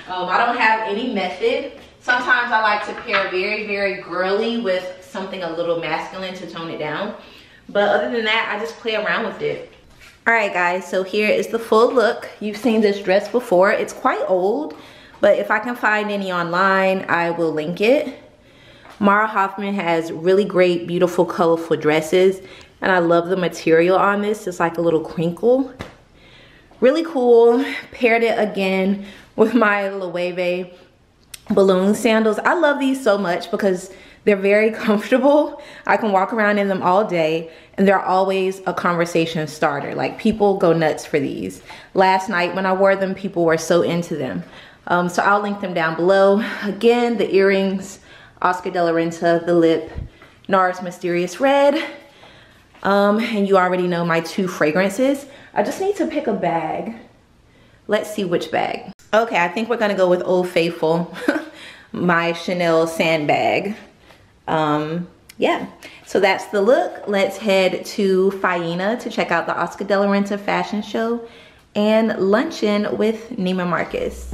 Um, i don't have any method. Sometimes i like to pair very very girly with something a little masculine to tone it down. But other than that i just play around with it. All right guys so here is the full look. You've seen this dress before. It's quite old but if i can find any online i will link it Mara Hoffman has really great, beautiful, colorful dresses. And I love the material on this. It's like a little crinkle. Really cool. Paired it again with my Loewe balloon sandals. I love these so much because they're very comfortable. I can walk around in them all day and they're always a conversation starter. Like people go nuts for these. Last night when I wore them, people were so into them. Um, so I'll link them down below. Again, the earrings, Oscar de la Renta, the lip, NARS Mysterious Red, um, and you already know my two fragrances. I just need to pick a bag. Let's see which bag. Okay, I think we're gonna go with Old Faithful, my Chanel sandbag. Um, yeah, so that's the look. Let's head to Faena to check out the Oscar de la Renta fashion show and luncheon with Neiman Marcus.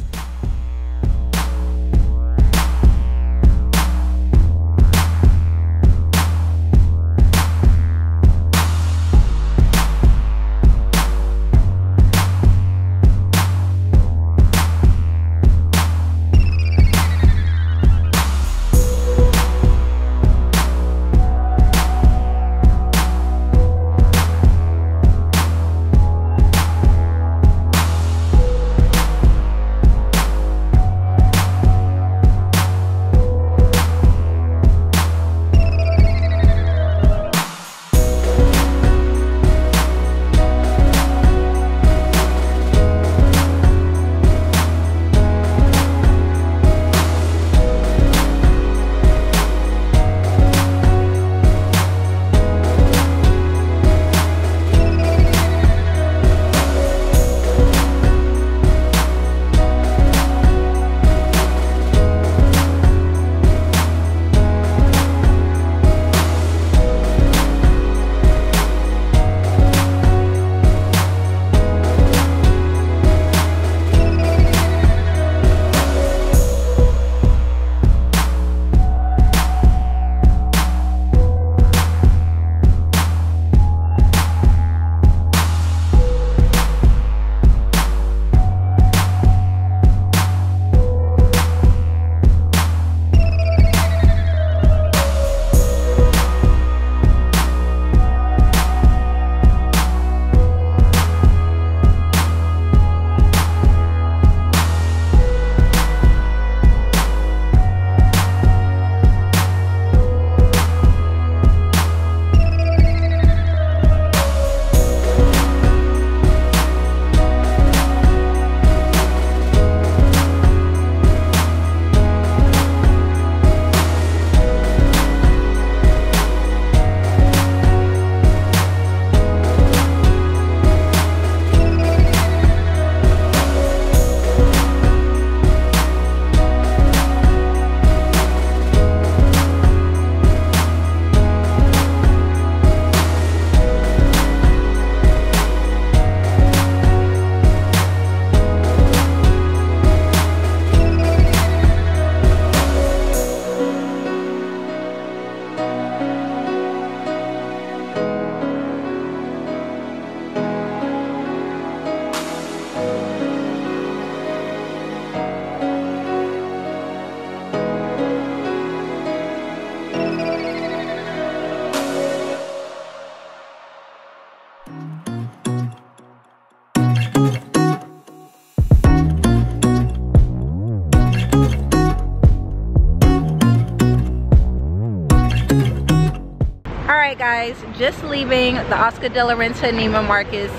Guys just leaving the oscar de la renta neiman marcus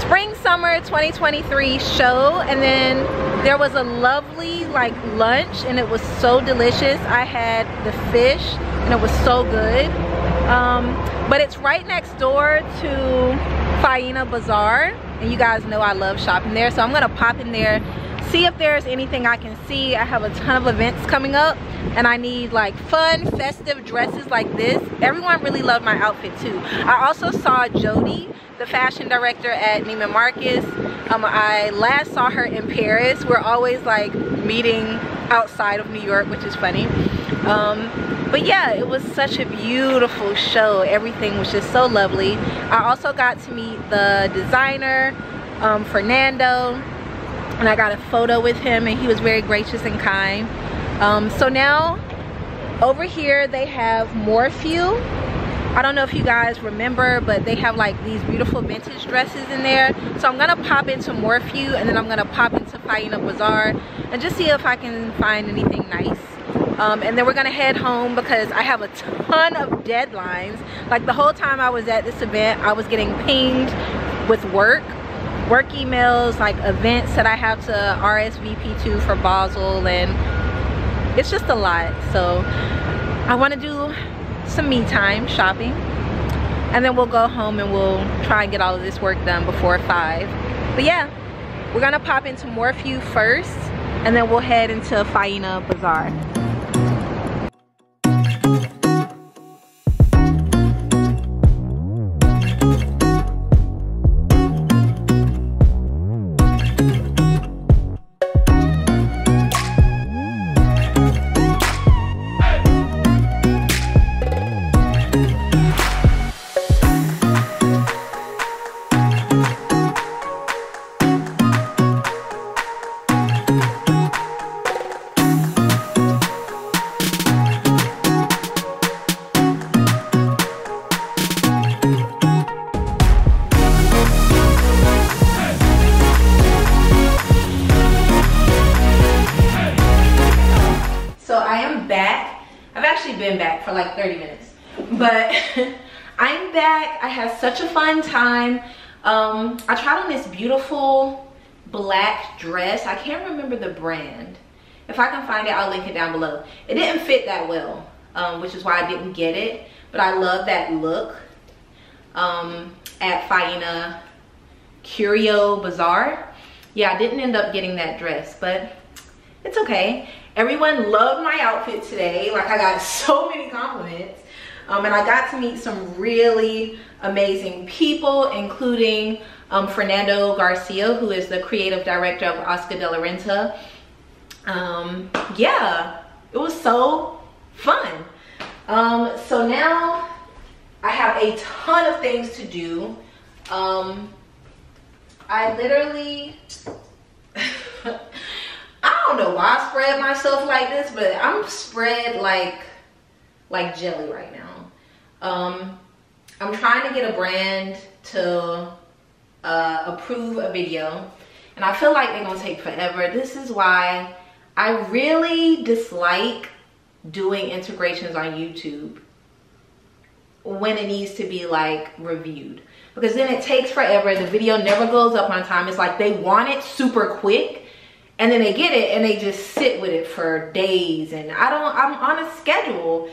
spring summer 2023 show. And then there was a lovely like lunch and it was so delicious. I had the fish and it was so good. Um, but it's right next door to Faena bazaar and you guys know i love shopping there. So i'm gonna pop in there see if there's anything I can see. I have a ton of events coming up and I need like fun, festive dresses like this. Everyone really loved my outfit too. I also saw Jody, the fashion director at Neiman Marcus. Um, I last saw her in Paris. We're always like meeting outside of New York, which is funny. Um, but yeah, it was such a beautiful show. Everything was just so lovely. I also got to meet the designer, um, Fernando and I got a photo with him and he was very gracious and kind. Um, so now over here they have Morphew. I don't know if you guys remember, but they have like these beautiful vintage dresses in there. So I'm gonna pop into Morphew and then I'm gonna pop into Faena Bazaar and just see if I can find anything nice. Um, and then we're gonna head home because I have a ton of deadlines. Like the whole time I was at this event, I was getting pinged with work work emails, like events that I have to RSVP to for Basel and it's just a lot. So I want to do some me time shopping and then we'll go home and we'll try and get all of this work done before five. But yeah, we're gonna pop into Morphew first and then we'll head into Faena Bazaar. Time. Um, I tried on this beautiful black dress. I can't remember the brand. If I can find it, I'll link it down below. It didn't fit that well, um, which is why I didn't get it. But I love that look um, at Faena Curio Bazaar. Yeah, I didn't end up getting that dress, but it's okay. Everyone loved my outfit today. Like I got so many compliments. Um, and I got to meet some really amazing people, including um, Fernando Garcia, who is the creative director of Oscar de la Renta. Um, yeah, it was so fun. Um, so now I have a ton of things to do. Um, I literally I don't know why I spread myself like this, but I'm spread like like jelly right now. I'm trying to get a brand to uh, approve a video, and I feel like they're gonna take forever. This is why I really dislike doing integrations on YouTube when it needs to be like reviewed. Because then it takes forever. The video never goes up on time. It's like they want it super quick and then they get it and they just sit with it for days. And I don't I'm on a schedule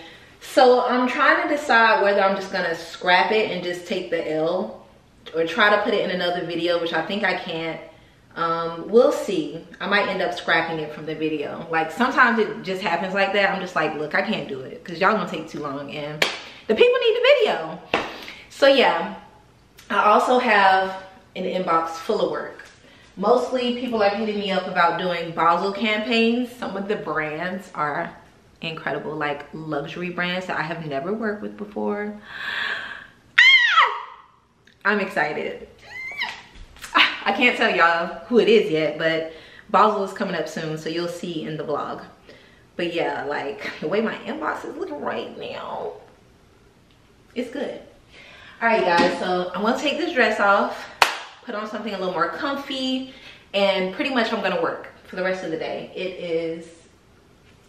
so I'm trying to decide whether I'm just gonna scrap it and just take the L or try to put it in another video which I think I can't. Um, we'll see. I might end up scrapping it from the video. Like sometimes it just happens like that. I'm just like look I can't do it because y'all gonna take too long and the people need the video. So yeah. I also have an inbox full of work. Mostly people are hitting me up about doing Basel campaigns. Some of the brands are incredible, like luxury brands that I have never worked with before. Ah! I'm excited. I can't tell y'all who it is yet, but Basel is coming up soon, so you'll see in the vlog. But yeah, like the way my inbox is looking right now, it's good. All right, guys, so I'm gonna take this dress off put on something a little more comfy, and pretty much I'm gonna work for the rest of the day. It is,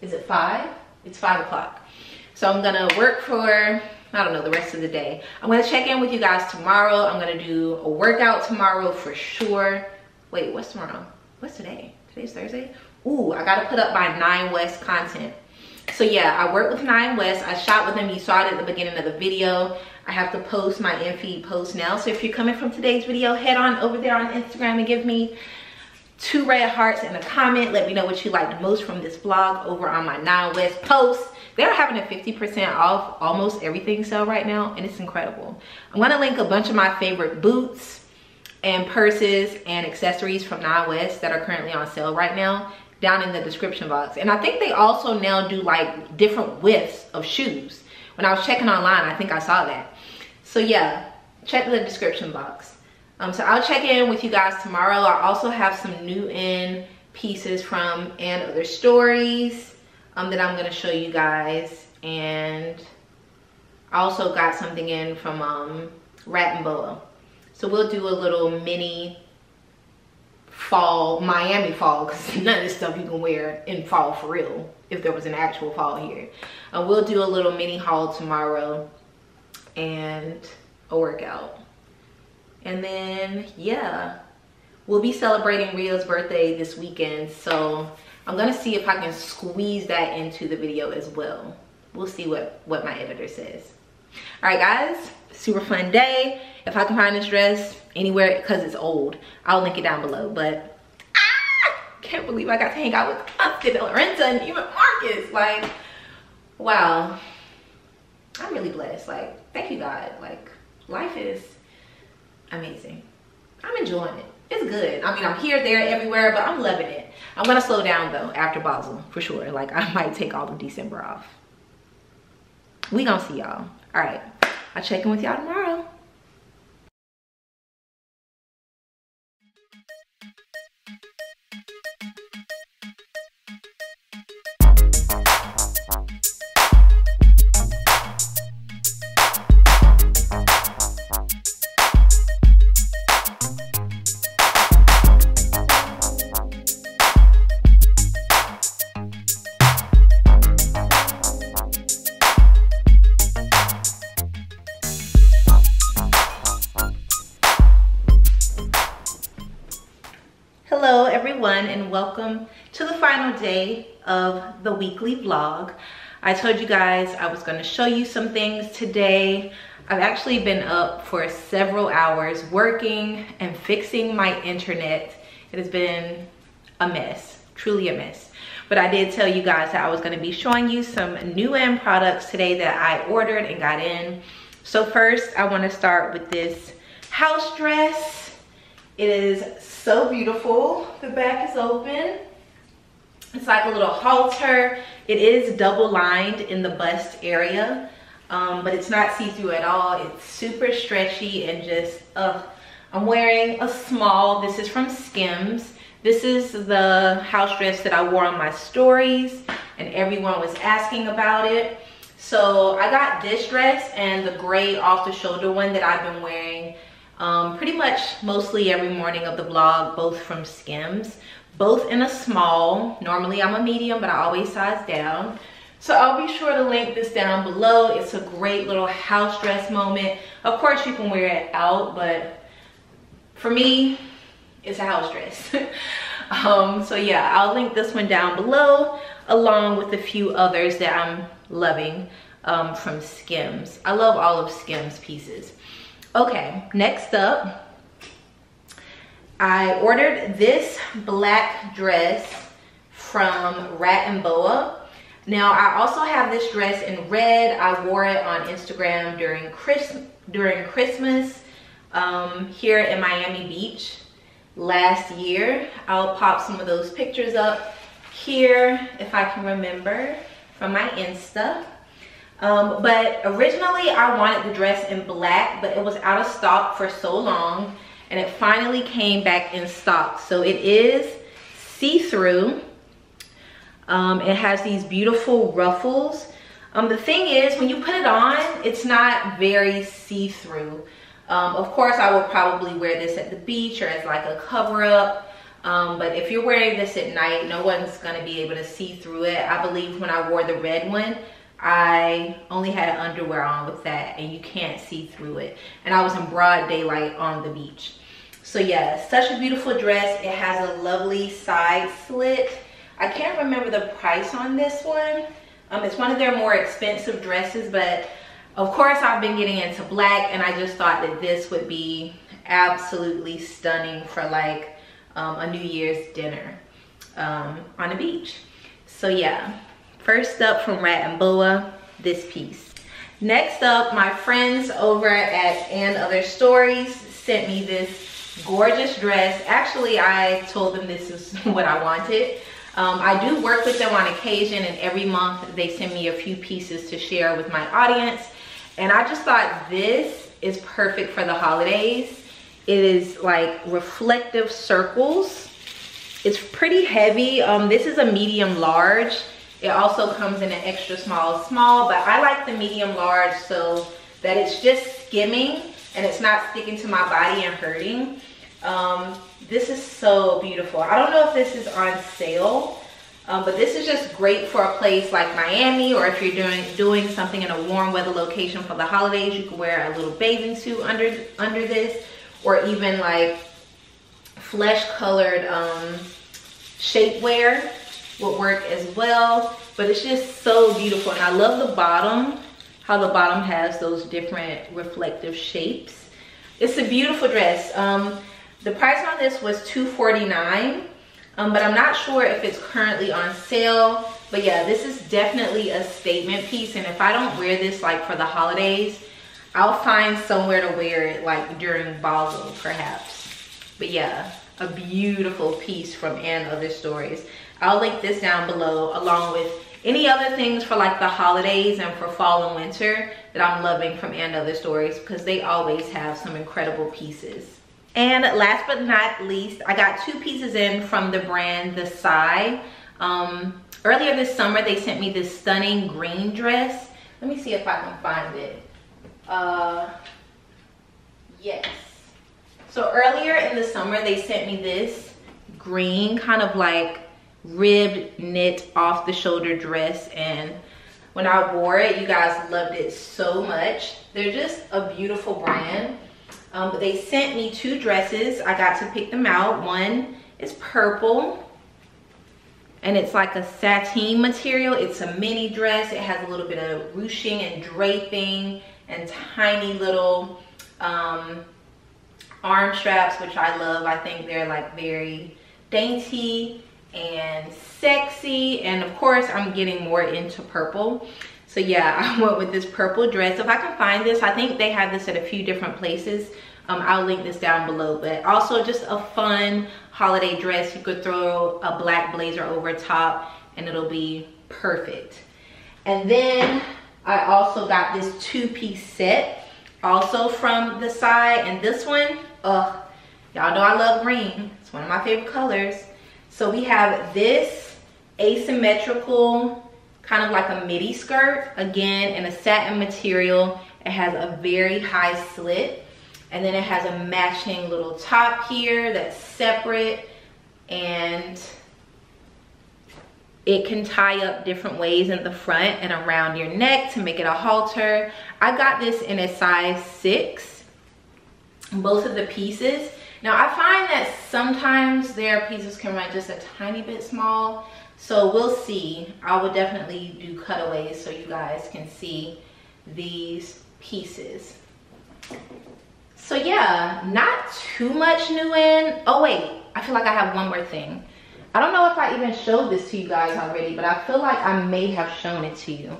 is it five? It's five o'clock. So I'm gonna work for I don't know, the rest of the day. I'm gonna check in with you guys tomorrow. I'm gonna do a workout tomorrow for sure. Wait, what's tomorrow? What's today? Today's Thursday? Ooh, I gotta put up my Nine West content. So yeah, I work with Nine West. I shot with them. You saw it at the beginning of the video. I have to post my in-feed post now. So if you're coming from today's video, head on over there on Instagram and give me two red hearts and a comment. Let me know what you liked most from this vlog over on my Nine West post. They're having a 50% off almost everything sale right now and it's incredible. I'm gonna link a bunch of my favorite boots and purses and accessories from Nine West that are currently on sale right now down in the description box. And I think they also now do like different widths of shoes. When I was checking online, I think I saw that. So yeah, check the description box. Um, so I'll check in with you guys tomorrow. I also have some new in pieces from and other stories um, that I'm gonna show you guys. And I also got something in from um, Rat and Boa. So we'll do a little mini fall, Miami fall, because none of this stuff you can wear in fall for real, if there was an actual fall here. Uh, we'll do a little mini haul tomorrow and a workout. And then, yeah, we'll be celebrating Rio's birthday this weekend. So I'm gonna see if I can squeeze that into the video as well. We'll see what, what my editor says. All right, guys, super fun day. If I can find this dress anywhere, because it's old, I'll link it down below. But ah, can't believe I got to hang out with Constance, Lorenza, and even Marcus. Like, wow. I'm really blessed. Like, thank you, God. Like, life is amazing. I'm enjoying it. It's good. I mean, I'm here, there, everywhere, but I'm loving it. I'm gonna slow down though after Basel for sure. Like I might take all of December off. We gonna see y'all. All right, I'll check in with y'all tomorrow. Welcome to the final day of the weekly vlog. I told you guys I was gonna show you some things today. I've actually been up for several hours working and fixing my internet. It has been a mess, truly a mess. But I did tell you guys that I was gonna be showing you some new in products today that I ordered and got in. So first I wanna start with this house dress. It is so beautiful. The back is open. It's like a little halter. It is double lined in the bust area, um, but it's not see-through at all. It's super stretchy and just, uh, I'm wearing a small, this is from Skims. This is the house dress that I wore on my stories and everyone was asking about it. So I got this dress and the gray off the shoulder one that I've been wearing um, pretty much mostly every morning of the vlog, both from Skims, both in a small. Normally I'm a medium, but I always size down. So I'll be sure to link this down below. It's a great little house dress moment. Of course you can wear it out, but for me, it's a house dress. um, so yeah, I'll link this one down below along with a few others that I'm loving um, from Skims. I love all of Skims pieces. Okay, next up, I ordered this black dress from Rat and Boa. Now, I also have this dress in red. I wore it on Instagram during, Chris during Christmas um, here in Miami Beach last year. I'll pop some of those pictures up here if I can remember from my Insta. Um, but originally I wanted the dress in black, but it was out of stock for so long and it finally came back in stock. So it is see-through. Um, it has these beautiful ruffles. Um, the thing is, when you put it on, it's not very see-through. Um, of course, I will probably wear this at the beach or as like a cover-up. Um, but if you're wearing this at night, no one's gonna be able to see through it. I believe when I wore the red one, I only had underwear on with that and you can't see through it. And I was in broad daylight on the beach. So yeah, such a beautiful dress. It has a lovely side slit. I can't remember the price on this one. Um, it's one of their more expensive dresses, but of course I've been getting into black and I just thought that this would be absolutely stunning for like um, a New Year's dinner um, on the beach. So yeah, first up from Rat and Boa, this piece. Next up, my friends over at And Other Stories sent me this gorgeous dress. Actually, I told them this is what I wanted. Um, I do work with them on occasion and every month they send me a few pieces to share with my audience. And I just thought this is perfect for the holidays. It is like reflective circles. It's pretty heavy. Um, this is a medium large. It also comes in an extra small small, but I like the medium large so that it's just skimming and it's not sticking to my body and hurting. Um, this is so beautiful. I don't know if this is on sale, um, but this is just great for a place like Miami or if you're doing doing something in a warm weather location for the holidays, you can wear a little bathing suit under, under this or even like flesh colored um, shapewear would work as well. But it's just so beautiful. And I love the bottom, how the bottom has those different reflective shapes. It's a beautiful dress. Um, the price on this was 249, um, but I'm not sure if it's currently on sale. But yeah, this is definitely a statement piece. And if I don't wear this like for the holidays, I'll find somewhere to wear it like during Basel perhaps. But yeah, a beautiful piece from And Other Stories. I'll link this down below along with any other things for like the holidays and for fall and winter that I'm loving from And Other Stories because they always have some incredible pieces. And last but not least, I got two pieces in from the brand The Sigh. Um, earlier this summer, they sent me this stunning green dress. Let me see if I can find it. Uh, yes. So earlier in the summer, they sent me this green kind of like ribbed knit off the shoulder dress and when I wore it, you guys loved it so much. They're just a beautiful brand. Um, but they sent me two dresses. I got to pick them out. One is purple and it's like a sateen material. It's a mini dress. It has a little bit of ruching and draping and tiny little um, arm straps, which I love. I think they're like very dainty and sexy. And of course, I'm getting more into purple. So yeah, I went with this purple dress. If I can find this, I think they have this at a few different places. Um, I'll link this down below. But also just a fun holiday dress. You could throw a black blazer over top and it'll be perfect. And then I also got this two-piece set also from the side. And this one, uh, y'all know I love green. It's one of my favorite colors. So we have this asymmetrical kind of like a midi skirt. Again in a satin material. It has a very high slit. And then it has a matching little top here that's separate. And it can tie up different ways in the front and around your neck to make it a halter. I got this in a size six both of the pieces now i find that sometimes their pieces can run just a tiny bit small so we'll see. I will definitely do cutaways so you guys can see these pieces. So yeah, not too much new in. Oh wait, I feel like I have one more thing. I don't know if I even showed this to you guys already, but I feel like I may have shown it to you.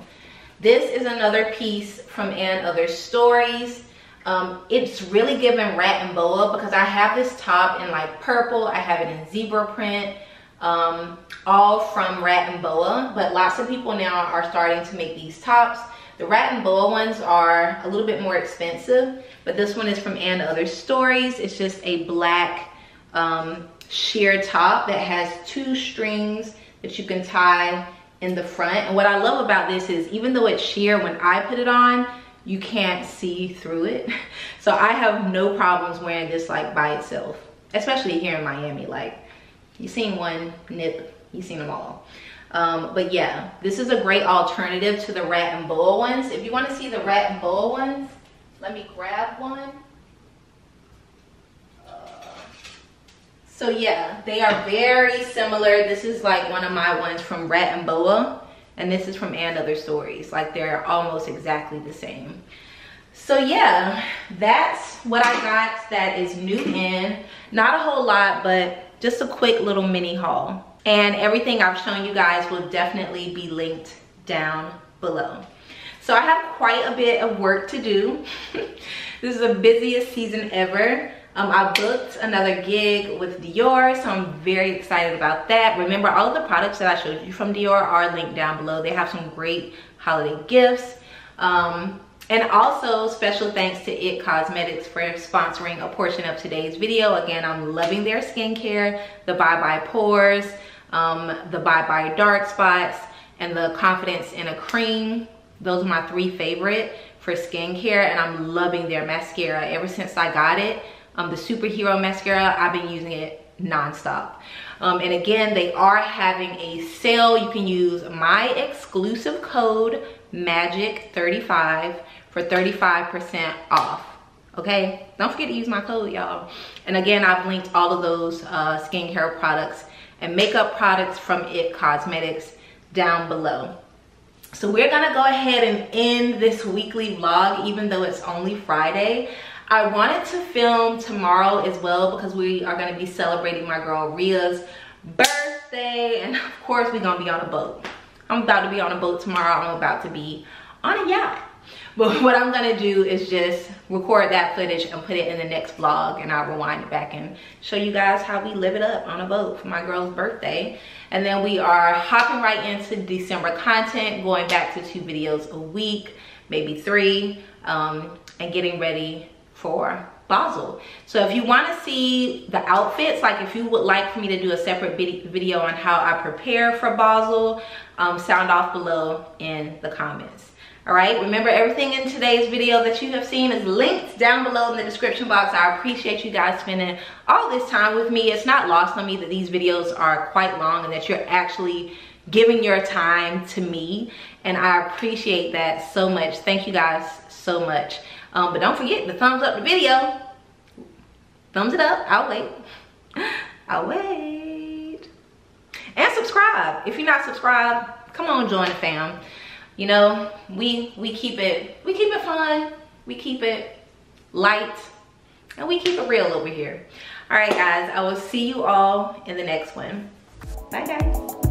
This is another piece from And Other Stories. Um, it's really giving rat and boa because I have this top in like purple. I have it in zebra print um, all from Rat and Boa, but lots of people now are starting to make these tops. The Rat and Boa ones are a little bit more expensive, but this one is from And Other Stories. It's just a black um, sheer top that has two strings that you can tie in the front. And what I love about this is even though it's sheer, when I put it on, you can't see through it. So I have no problems wearing this like by itself, especially here in Miami. Like you seen one nip, you seen them all. Um, but yeah, this is a great alternative to the rat and boa ones. If you want to see the rat and boa ones, let me grab one. So yeah, they are very similar. This is like one of my ones from Rat and Boa, and this is from And Other Stories. Like they're almost exactly the same. So yeah, that's what I got that is new in. Not a whole lot, but just a quick little mini haul. And everything I've shown you guys will definitely be linked down below. So I have quite a bit of work to do. this is the busiest season ever. Um, I booked another gig with Dior, so I'm very excited about that. Remember, all of the products that I showed you from Dior are linked down below. They have some great holiday gifts. Um, and also special thanks to IT Cosmetics for sponsoring a portion of today's video. Again, I'm loving their skincare, the Bye Bye Pores, um, the Bye Bye Dark Spots, and the Confidence in a Cream. Those are my three favorite for skincare and I'm loving their mascara. Ever since I got it, um, the superhero mascara i've been using it nonstop. Um, and again they are having a sale. You can use my exclusive code magic 35 for 35 percent off. Okay? Don't forget to use my code y'all. And again i've linked all of those uh, skincare products and makeup products from IT Cosmetics down below. So we're gonna go ahead and end this weekly vlog even though it's only friday I wanted to film tomorrow as well because we are going to be celebrating my girl Ria's birthday. And of course, we're going to be on a boat. I'm about to be on a boat tomorrow. I'm about to be on a yacht. But what I'm gonna do is just record that footage and put it in the next vlog and I'll rewind it back and show you guys how we live it up on a boat for my girl's birthday. And then we are hopping right into December content, going back to two videos a week, maybe three, um, and getting ready for Basel. So if you want to see the outfits, like if you would like for me to do a separate video on how I prepare for Basel, um, sound off below in the comments. All right, remember everything in today's video that you have seen is linked down below in the description box. I appreciate you guys spending all this time with me. It's not lost on me that these videos are quite long and that you're actually giving your time to me. And I appreciate that so much. Thank you guys so much. Um, but don't forget to thumbs up the video. Thumbs it up. I'll wait. I'll wait. And subscribe. If you're not subscribed, come on, join the fam. You know, we we keep it we keep it fun. We keep it light. And we keep it real over here. All right, guys. I will see you all in the next one. Bye, guys.